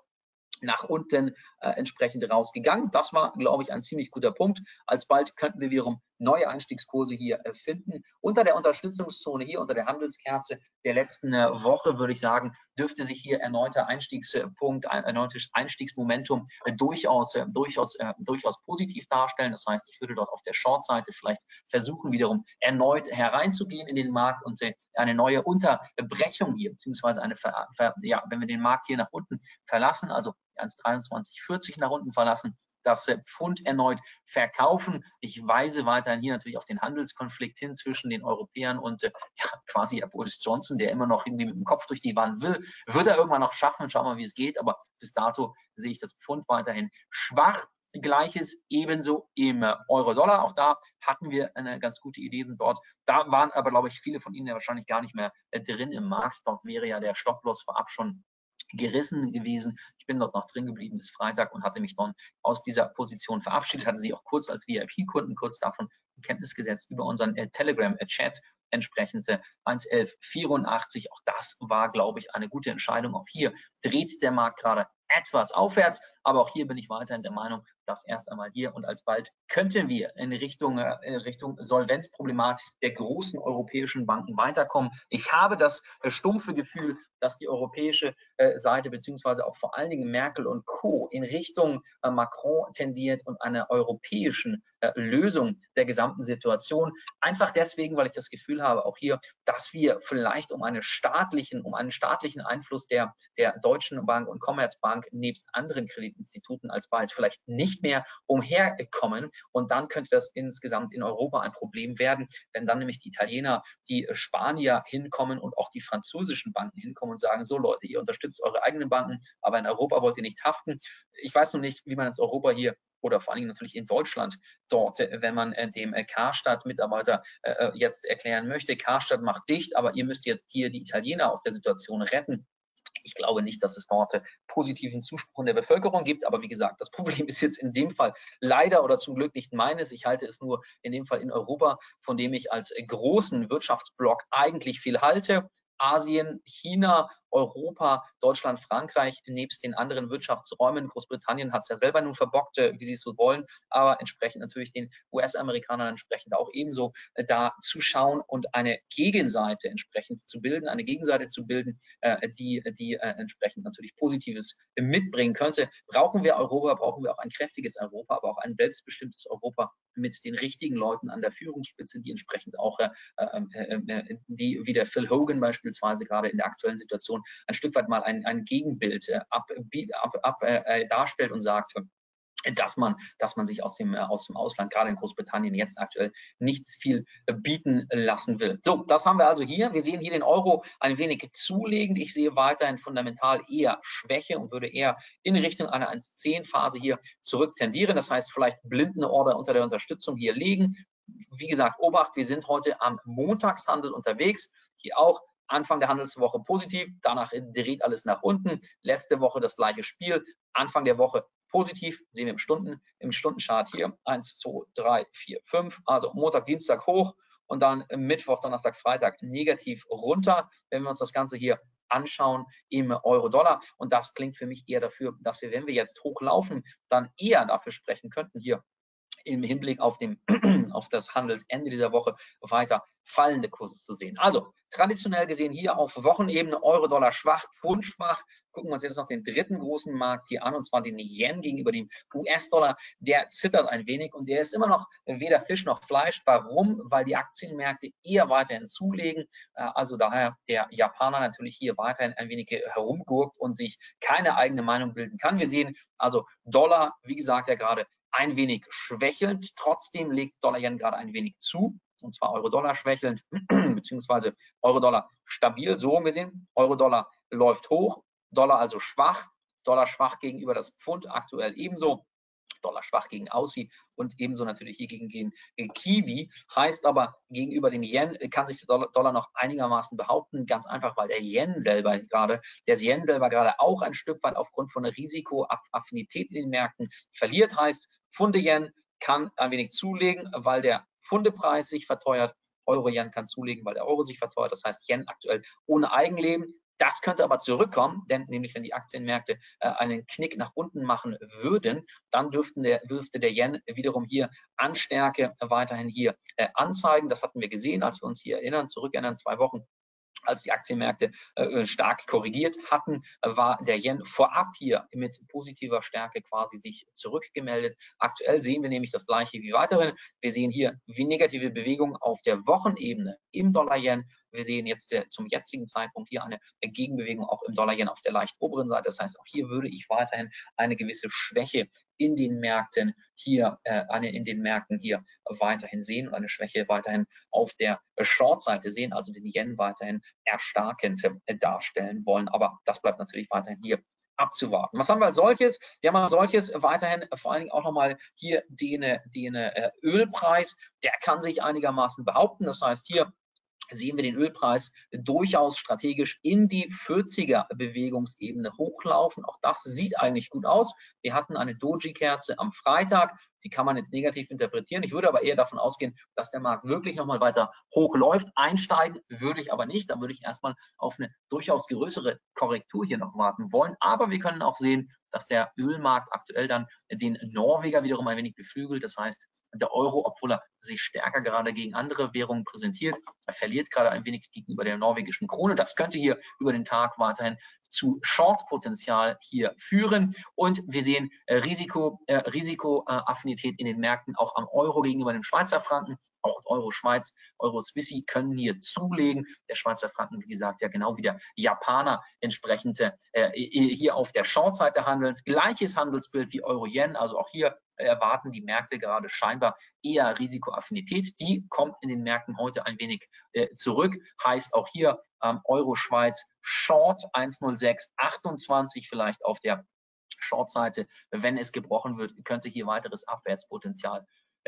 nach unten äh, entsprechend rausgegangen. Das war, glaube ich, ein ziemlich guter Punkt. Alsbald könnten wir wiederum neue Einstiegskurse hier äh, finden. Unter der Unterstützungszone hier, unter der Handelskerze der letzten äh, Woche, würde ich sagen, dürfte sich hier erneuter Einstiegspunkt, ein erneutes Einstiegsmomentum äh, durchaus, durchaus, durchaus positiv darstellen. Das heißt, ich würde dort auf der Short-Seite vielleicht versuchen, wiederum erneut hereinzugehen in den Markt und eine neue Unterbrechung hier, beziehungsweise eine, ja, wenn wir den Markt hier nach unten verlassen, also 1,2340 nach unten verlassen, das Pfund erneut verkaufen. Ich weise weiterhin hier natürlich auf den Handelskonflikt hin zwischen den Europäern und äh, ja, quasi Boris Johnson, der immer noch irgendwie mit dem Kopf durch die Wand will. Wird er irgendwann noch schaffen, schauen wir mal, wie es geht. Aber bis dato sehe ich das Pfund weiterhin schwach. Gleiches ebenso im Euro-Dollar. Auch da hatten wir eine ganz gute Idee, sind dort. Da waren aber, glaube ich, viele von Ihnen ja wahrscheinlich gar nicht mehr äh, drin im Markt. Dort wäre ja der Stop-Loss vorab schon gerissen gewesen. Ich bin dort noch drin geblieben bis Freitag und hatte mich dann aus dieser Position verabschiedet, hatte sie auch kurz als VIP-Kunden kurz davon in Kenntnis gesetzt über unseren äh, Telegram-Chat entsprechende 1.1184. Auch das war, glaube ich, eine gute Entscheidung. Auch hier dreht der Markt gerade etwas aufwärts, aber auch hier bin ich weiterhin der Meinung, dass erst einmal hier und alsbald könnten wir in Richtung, äh, in Richtung Solvenzproblematik der großen europäischen Banken weiterkommen. Ich habe das äh, stumpfe Gefühl, dass die europäische äh, Seite beziehungsweise auch vor allen Dingen Merkel und Co. in Richtung Macron tendiert und einer europäischen Lösung der gesamten Situation. Einfach deswegen, weil ich das Gefühl habe, auch hier, dass wir vielleicht um einen staatlichen, um einen staatlichen Einfluss der, der Deutschen Bank und Commerzbank nebst anderen Kreditinstituten alsbald vielleicht nicht mehr umherkommen. Und dann könnte das insgesamt in Europa ein Problem werden, wenn dann nämlich die Italiener, die Spanier hinkommen und auch die französischen Banken hinkommen und sagen, so Leute, ihr unterstützt eure eigenen Banken, aber in Europa wollt ihr nicht haften. Ich weiß noch nicht, wie man ins Europa hier oder vor allen Dingen natürlich in Deutschland dort, wenn man äh, dem äh, Karstadt-Mitarbeiter äh, jetzt erklären möchte, Karstadt macht dicht, aber ihr müsst jetzt hier die Italiener aus der Situation retten. Ich glaube nicht, dass es dort positiven Zuspruch in der Bevölkerung gibt. Aber wie gesagt, das Problem ist jetzt in dem Fall leider oder zum Glück nicht meines. Ich halte es nur in dem Fall in Europa, von dem ich als großen Wirtschaftsblock eigentlich viel halte. Asien, China Europa, Deutschland, Frankreich nebst den anderen Wirtschaftsräumen. Großbritannien hat es ja selber nun verbockt, äh, wie sie es so wollen, aber entsprechend natürlich den US-Amerikanern entsprechend auch ebenso äh, da zu schauen und eine Gegenseite entsprechend zu bilden, eine Gegenseite zu bilden, äh, die, die entsprechend natürlich Positives mitbringen könnte. Brauchen wir Europa, brauchen wir auch ein kräftiges Europa, aber auch ein selbstbestimmtes Europa mit den richtigen Leuten an der Führungsspitze, die entsprechend auch, die wie der Phil Hogan beispielsweise gerade in der aktuellen Situation ein Stück weit mal ein, ein Gegenbild ab, ab, ab darstellt und sagt, dass man, dass man sich aus dem, aus dem Ausland, gerade in Großbritannien, jetzt aktuell nichts viel bieten lassen will. So, das haben wir also hier. Wir sehen hier den Euro ein wenig zulegend. Ich sehe weiterhin fundamental eher Schwäche und würde eher in Richtung einer 1,10-Phase hier zurück tendieren. Das heißt, vielleicht blindende Order unter der Unterstützung hier legen. Wie gesagt, Obacht, wir sind heute am Montagshandel unterwegs. Hier auch Anfang der Handelswoche positiv, danach dreht alles nach unten. Letzte Woche das gleiche Spiel. Anfang der Woche positiv, sehen wir im, Stunden, im Stundenchart hier, 1, 2, 3, 4, 5, also Montag, Dienstag hoch und dann Mittwoch, Donnerstag, Freitag negativ runter, wenn wir uns das Ganze hier anschauen im Euro-Dollar. Und das klingt für mich eher dafür, dass wir, wenn wir jetzt hochlaufen, dann eher dafür sprechen könnten, hier im Hinblick auf, den, auf das Handelsende dieser Woche weiter fallende Kurse zu sehen. Also traditionell gesehen hier auf Wochenebene Euro-Dollar schwach, Pfund schwach, gucken wir uns jetzt noch den dritten großen Markt hier an, und zwar den Yen gegenüber dem US-Dollar. Der zittert ein wenig und der ist immer noch weder Fisch noch Fleisch. Warum? Weil die Aktienmärkte eher weiterhin zulegen. Äh, also daher der Japaner natürlich hier weiterhin ein wenig herumgurkt und sich keine eigene Meinung bilden kann. Wir sehen also Dollar, wie gesagt, ja gerade ein wenig schwächelnd. Trotzdem legt Dollar-Yen gerade ein wenig zu und zwar Euro-Dollar schwächelnd, beziehungsweise Euro-Dollar stabil, so gesehen. Euro-Dollar läuft hoch, Dollar also schwach, Dollar schwach gegenüber das Pfund aktuell ebenso. Dollar schwach gegen Aussie und ebenso natürlich hier gegen, gegen Kiwi. Heißt aber, gegenüber dem Yen kann sich der Dollar noch einigermaßen behaupten, ganz einfach, weil der Yen selber gerade, der Yen selber gerade auch ein Stück weit aufgrund von Risikoaffinität in den Märkten verliert. Heißt, Funde Yen kann ein wenig zulegen, weil der Fundepreis sich verteuert. Euro-Yen kann zulegen, weil der Euro sich verteuert. Das heißt, Yen aktuell ohne Eigenleben. Das könnte aber zurückkommen, denn nämlich wenn die Aktienmärkte äh, einen Knick nach unten machen würden, dann dürften der, dürfte der Yen wiederum hier an Stärke weiterhin hier äh, anzeigen. Das hatten wir gesehen, als wir uns hier erinnern, zurückerinnern, zwei Wochen als die Aktienmärkte äh, stark korrigiert hatten, war der Yen vorab hier mit positiver Stärke quasi sich zurückgemeldet. Aktuell sehen wir nämlich das gleiche wie weiterhin. Wir sehen hier wie negative Bewegung auf der Wochenebene im Dollar-Yen wir sehen jetzt äh, zum jetzigen Zeitpunkt hier eine Gegenbewegung auch im Dollar-Yen auf der leicht oberen Seite. Das heißt, auch hier würde ich weiterhin eine gewisse Schwäche in den Märkten hier, äh, eine in den Märkten hier weiterhin sehen und eine Schwäche weiterhin auf der Short-Seite sehen, also den Yen weiterhin erstarkend äh, darstellen wollen. Aber das bleibt natürlich weiterhin hier abzuwarten. Was haben wir als solches? Wir haben als solches weiterhin vor allen Dingen auch nochmal hier den, den äh, Ölpreis. Der kann sich einigermaßen behaupten. Das heißt, hier sehen wir den Ölpreis durchaus strategisch in die 40er Bewegungsebene hochlaufen. Auch das sieht eigentlich gut aus. Wir hatten eine Doji-Kerze am Freitag. Die kann man jetzt negativ interpretieren. Ich würde aber eher davon ausgehen, dass der Markt wirklich nochmal weiter hochläuft. Einsteigen würde ich aber nicht. Da würde ich erstmal auf eine durchaus größere Korrektur hier noch warten wollen. Aber wir können auch sehen, dass der Ölmarkt aktuell dann den Norweger wiederum ein wenig beflügelt. Das heißt, der Euro, obwohl er sich stärker gerade gegen andere Währungen präsentiert, er verliert gerade ein wenig gegenüber der norwegischen Krone. Das könnte hier über den Tag weiterhin zu Short-Potenzial hier führen. Und wir sehen äh, Risiko, äh, Risikoaffinität in den Märkten auch am Euro gegenüber dem Schweizer Franken. Auch Euro-Schweiz, Euro-Swissi können hier zulegen. Der Schweizer Franken, wie gesagt, ja genau wie der Japaner entsprechend äh, hier auf der Short-Seite handelt. Gleiches Handelsbild wie Euro-Yen, also auch hier erwarten die Märkte gerade scheinbar eher Risikoaffinität. Die kommt in den Märkten heute ein wenig äh, zurück. Heißt auch hier ähm, Euro-Schweiz Short 10628 vielleicht auf der Short-Seite. Wenn es gebrochen wird, könnte hier weiteres Abwärtspotenzial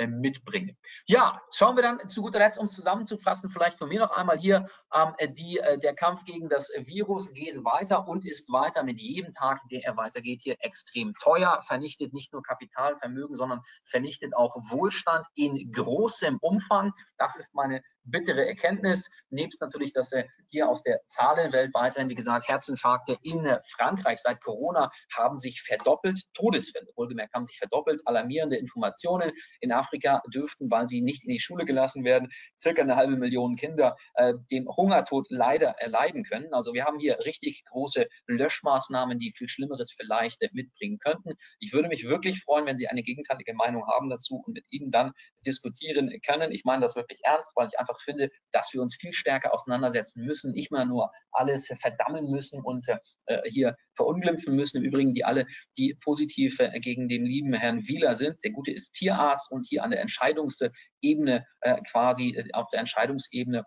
mitbringen. Ja, schauen wir dann zu guter Letzt, um es zusammenzufassen, vielleicht von mir noch einmal hier, ähm, die, äh, der Kampf gegen das Virus geht weiter und ist weiter mit jedem Tag, der er weitergeht, hier extrem teuer, vernichtet nicht nur Kapitalvermögen, sondern vernichtet auch Wohlstand in großem Umfang. Das ist meine bittere Erkenntnis. Nebst natürlich, dass äh, hier aus der Zahlenwelt weiterhin, wie gesagt, Herzinfarkte in Frankreich seit Corona haben sich verdoppelt. Todesfälle, wohlgemerkt, haben sich verdoppelt. Alarmierende Informationen. In Afrika dürften, weil sie nicht in die Schule gelassen werden, circa eine halbe Million Kinder äh, dem Hungertod leider erleiden können. Also wir haben hier richtig große Löschmaßnahmen, die viel Schlimmeres vielleicht mitbringen könnten. Ich würde mich wirklich freuen, wenn Sie eine gegenteilige Meinung haben dazu und mit Ihnen dann diskutieren können. Ich meine das wirklich ernst, weil ich einfach finde, dass wir uns viel stärker auseinandersetzen müssen, nicht mal nur alles verdammen müssen und äh, hier verunglimpfen müssen. Im Übrigen die alle, die positiv äh, gegen den lieben Herrn Wieler sind. Der Gute ist Tierarzt und hier an der Entscheidungsebene äh, quasi äh, auf der Entscheidungsebene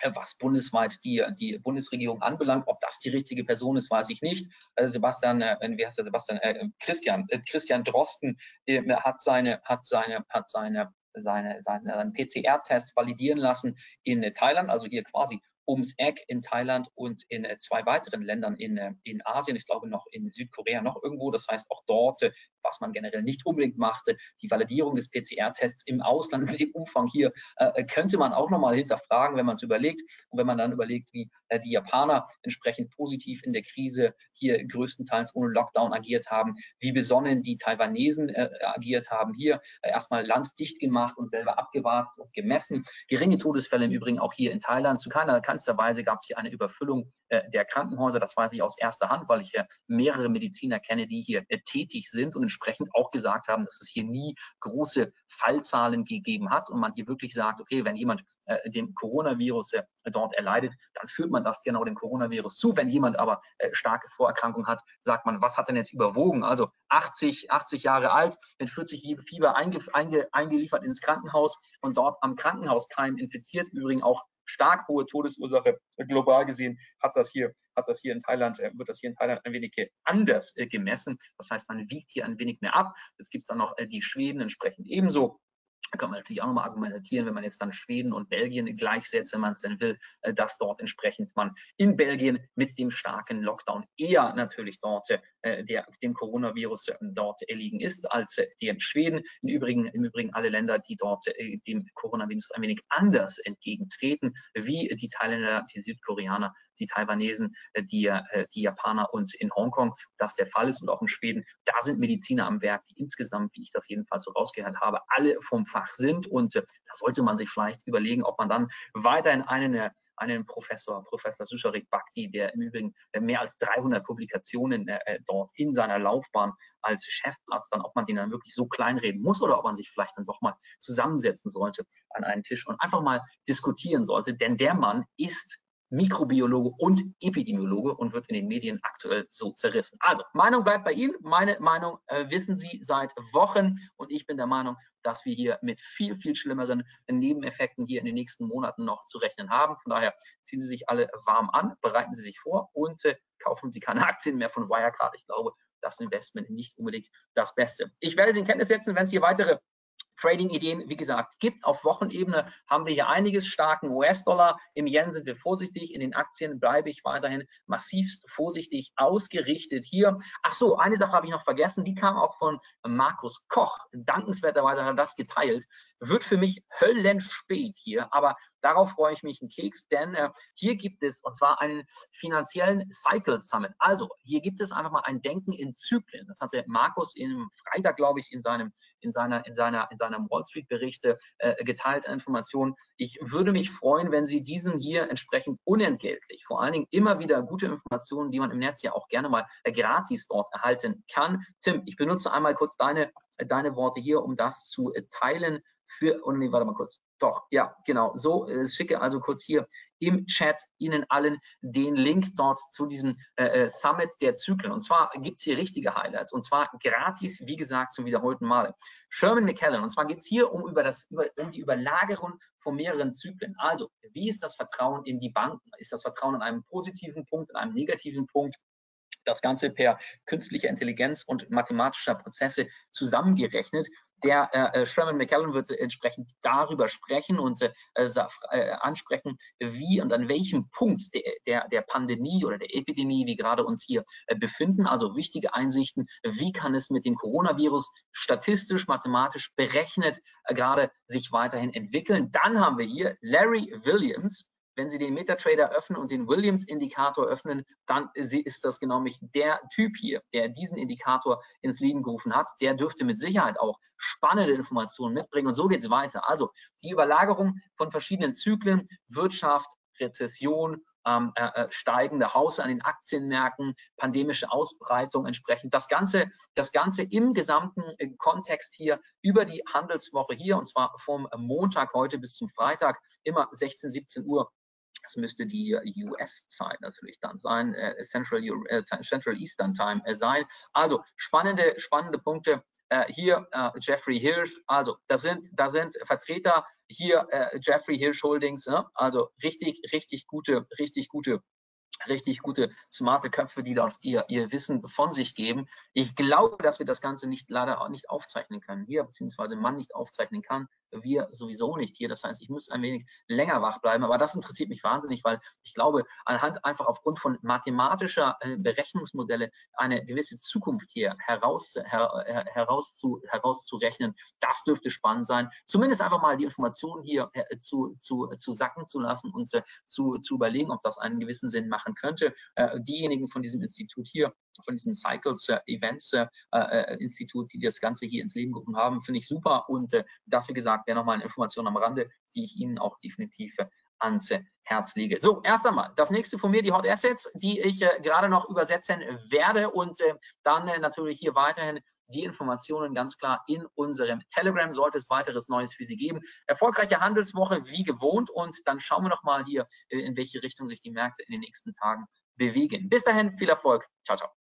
äh, was bundesweit die, die Bundesregierung anbelangt. Ob das die richtige Person ist, weiß ich nicht. Äh, Sebastian, äh, heißt der Sebastian? Christian, Christian Drosten hat seine, hat seine, hat seine, seine, seine, seinen PCR-Test validieren lassen in Thailand, also hier quasi ums Eck in Thailand und in äh, zwei weiteren Ländern in, äh, in Asien, ich glaube noch in Südkorea noch irgendwo. Das heißt auch dort, äh, was man generell nicht unbedingt machte, die Validierung des PCR-Tests im Ausland in dem Umfang hier äh, könnte man auch nochmal hinterfragen, wenn man es überlegt. Und wenn man dann überlegt, wie äh, die Japaner entsprechend positiv in der Krise hier größtenteils ohne Lockdown agiert haben, wie besonnen die Taiwanesen äh, agiert haben, hier erstmal landdicht gemacht und selber abgewartet und gemessen. Geringe Todesfälle im Übrigen auch hier in Thailand. Zu keiner keinster Weise gab es hier eine Überfüllung äh, der Krankenhäuser. Das weiß ich aus erster Hand, weil ich äh, mehrere Mediziner kenne, die hier äh, tätig sind und entsprechend auch gesagt haben, dass es hier nie große Fallzahlen gegeben hat und man hier wirklich sagt, okay, wenn jemand äh, dem Coronavirus äh, dort erleidet, dann führt man das genau dem Coronavirus zu. Wenn jemand aber äh, starke Vorerkrankung hat, sagt man, was hat denn jetzt überwogen? Also 80, 80 Jahre alt, mit 40 Fieber einge, einge, eingeliefert ins Krankenhaus und dort am Krankenhauskeim infiziert. Übrigens auch stark hohe Todesursache global gesehen hat das hier hat das hier in Thailand wird das hier in Thailand ein wenig anders gemessen. Das heißt, man wiegt hier ein wenig mehr ab. Es gibt dann noch die Schweden entsprechend ebenso. Da kann man natürlich auch nochmal argumentieren, wenn man jetzt dann Schweden und Belgien gleichsetzt, wenn man es denn will, äh, dass dort entsprechend man in Belgien mit dem starken Lockdown eher natürlich dort äh, der, dem Coronavirus äh, dort erliegen ist als die in Schweden. Im Übrigen, Im Übrigen alle Länder, die dort dem Coronavirus ein wenig anders entgegentreten, wie die Thailänder, die Südkoreaner, die Taiwanesen, die, die Japaner und in Hongkong das der Fall ist und auch in Schweden. Da sind Mediziner am Werk, die insgesamt, wie ich das jedenfalls so rausgehört habe, alle vom Fach sind. Und äh, da sollte man sich vielleicht überlegen, ob man dann weiterhin einen, äh, einen Professor, Professor Susharik Bhakti, der im Übrigen äh, mehr als 300 Publikationen dort in seiner Laufbahn als Chefplatz, dann ob man den dann wirklich so kleinreden muss oder ob man sich vielleicht dann doch mal zusammensetzen sollte an einen Tisch und einfach mal diskutieren sollte. Denn der Mann ist Mikrobiologe und Epidemiologe und wird in den Medien aktuell so zerrissen. Also, Meinung bleibt bei Ihnen. Meine Meinung äh, wissen Sie seit Wochen und ich bin der Meinung, dass wir hier mit viel, viel schlimmeren Nebeneffekten hier in den nächsten Monaten noch zu rechnen haben. Von daher ziehen Sie sich alle warm an, bereiten Sie sich vor und äh, kaufen Sie keine Aktien mehr von Wirecard. Ich glaube, das Investment nicht unbedingt das Beste. Ich werde Sie in Kenntnis setzen, wenn es hier weitere Trading-Ideen, wie gesagt, gibt. Auf Wochenebene haben wir hier einiges starken US-Dollar. Im Yen sind wir vorsichtig. In den Aktien bleibe ich weiterhin massivst vorsichtig ausgerichtet hier. Ach so, eine Sache habe ich noch vergessen. Die kam auch von Markus Koch. Dankenswerterweise hat er das geteilt. Wird für mich höllenspät hier, aber Darauf freue ich mich einen Keks, denn äh, hier gibt es, und zwar einen finanziellen Cycle Summit. Also hier gibt es einfach mal ein Denken in Zyklen. Das hatte Markus im Freitag, glaube ich, in seinem, in seiner, in seiner, in seinem Wall Street Berichte äh, geteilte Informationen. Ich würde mich freuen, wenn Sie diesen hier entsprechend unentgeltlich, vor allen Dingen immer wieder gute Informationen, die man im Netz ja auch gerne mal äh, gratis dort erhalten kann. Tim, ich benutze einmal kurz deine, deine Worte hier, um das zu äh, teilen für, und oh nee, warte mal kurz. Doch, ja, genau. So, äh, schicke also kurz hier im Chat Ihnen allen den Link dort zu diesem äh, äh Summit der Zyklen. Und zwar gibt es hier richtige Highlights und zwar gratis, wie gesagt, zum wiederholten Male. Sherman McKellen, und zwar geht es hier um, über das, über, um die Überlagerung von mehreren Zyklen. Also, wie ist das Vertrauen in die Banken? Ist das Vertrauen an einem positiven Punkt, an einem negativen Punkt? das Ganze per künstlicher Intelligenz und mathematischer Prozesse zusammengerechnet. Der äh, Sherman McCallum wird entsprechend darüber sprechen und äh, äh, ansprechen, wie und an welchem Punkt der, der, der Pandemie oder der Epidemie wir gerade uns hier äh, befinden. Also wichtige Einsichten, wie kann es mit dem Coronavirus statistisch, mathematisch berechnet äh, gerade sich weiterhin entwickeln. Dann haben wir hier Larry Williams, wenn Sie den MetaTrader öffnen und den Williams-Indikator öffnen, dann ist das genau mich der Typ hier, der diesen Indikator ins Leben gerufen hat. Der dürfte mit Sicherheit auch spannende Informationen mitbringen. Und so geht es weiter. Also die Überlagerung von verschiedenen Zyklen, Wirtschaft, Rezession, ähm, äh, äh, steigende Haus an den Aktienmärkten, pandemische Ausbreitung entsprechend. Das Ganze, das Ganze im gesamten äh, Kontext hier über die Handelswoche hier und zwar vom Montag heute bis zum Freitag immer 16, 17 Uhr das müsste die US-Zeit natürlich dann sein, äh, Central, äh, Central Eastern Time äh, sein. Also spannende, spannende Punkte. Hier äh, Jeffrey Hirsch, also da sind, da sind Vertreter hier äh, Jeffrey Hirsch Holdings, ne? also richtig, richtig gute, richtig gute richtig gute, smarte Köpfe, die dort ihr, ihr Wissen von sich geben. Ich glaube, dass wir das Ganze nicht leider auch nicht aufzeichnen können hier, beziehungsweise man nicht aufzeichnen kann, wir sowieso nicht hier. Das heißt, ich muss ein wenig länger wach bleiben. Aber das interessiert mich wahnsinnig, weil ich glaube, anhand einfach aufgrund von mathematischer äh, Berechnungsmodelle eine gewisse Zukunft hier heraus, her, heraus zu, herauszurechnen, das dürfte spannend sein. Zumindest einfach mal die Informationen hier äh, zu, zu, zu sacken zu lassen und äh, zu, zu überlegen, ob das einen gewissen Sinn machen könnte. diejenigen von diesem Institut hier, von diesem Cycles Events Institut, die das Ganze hier ins Leben gerufen haben, finde ich super. Und wie gesagt, wäre nochmal eine Information am Rande, die ich Ihnen auch definitiv ans Herz lege. So, erst einmal, das nächste von mir, die Hot Assets, die ich äh, gerade noch übersetzen werde und äh, dann äh, natürlich hier weiterhin die Informationen ganz klar in unserem Telegram, sollte es weiteres Neues für Sie geben. Erfolgreiche Handelswoche wie gewohnt und dann schauen wir noch mal hier, äh, in welche Richtung sich die Märkte in den nächsten Tagen bewegen. Bis dahin, viel Erfolg. Ciao, ciao.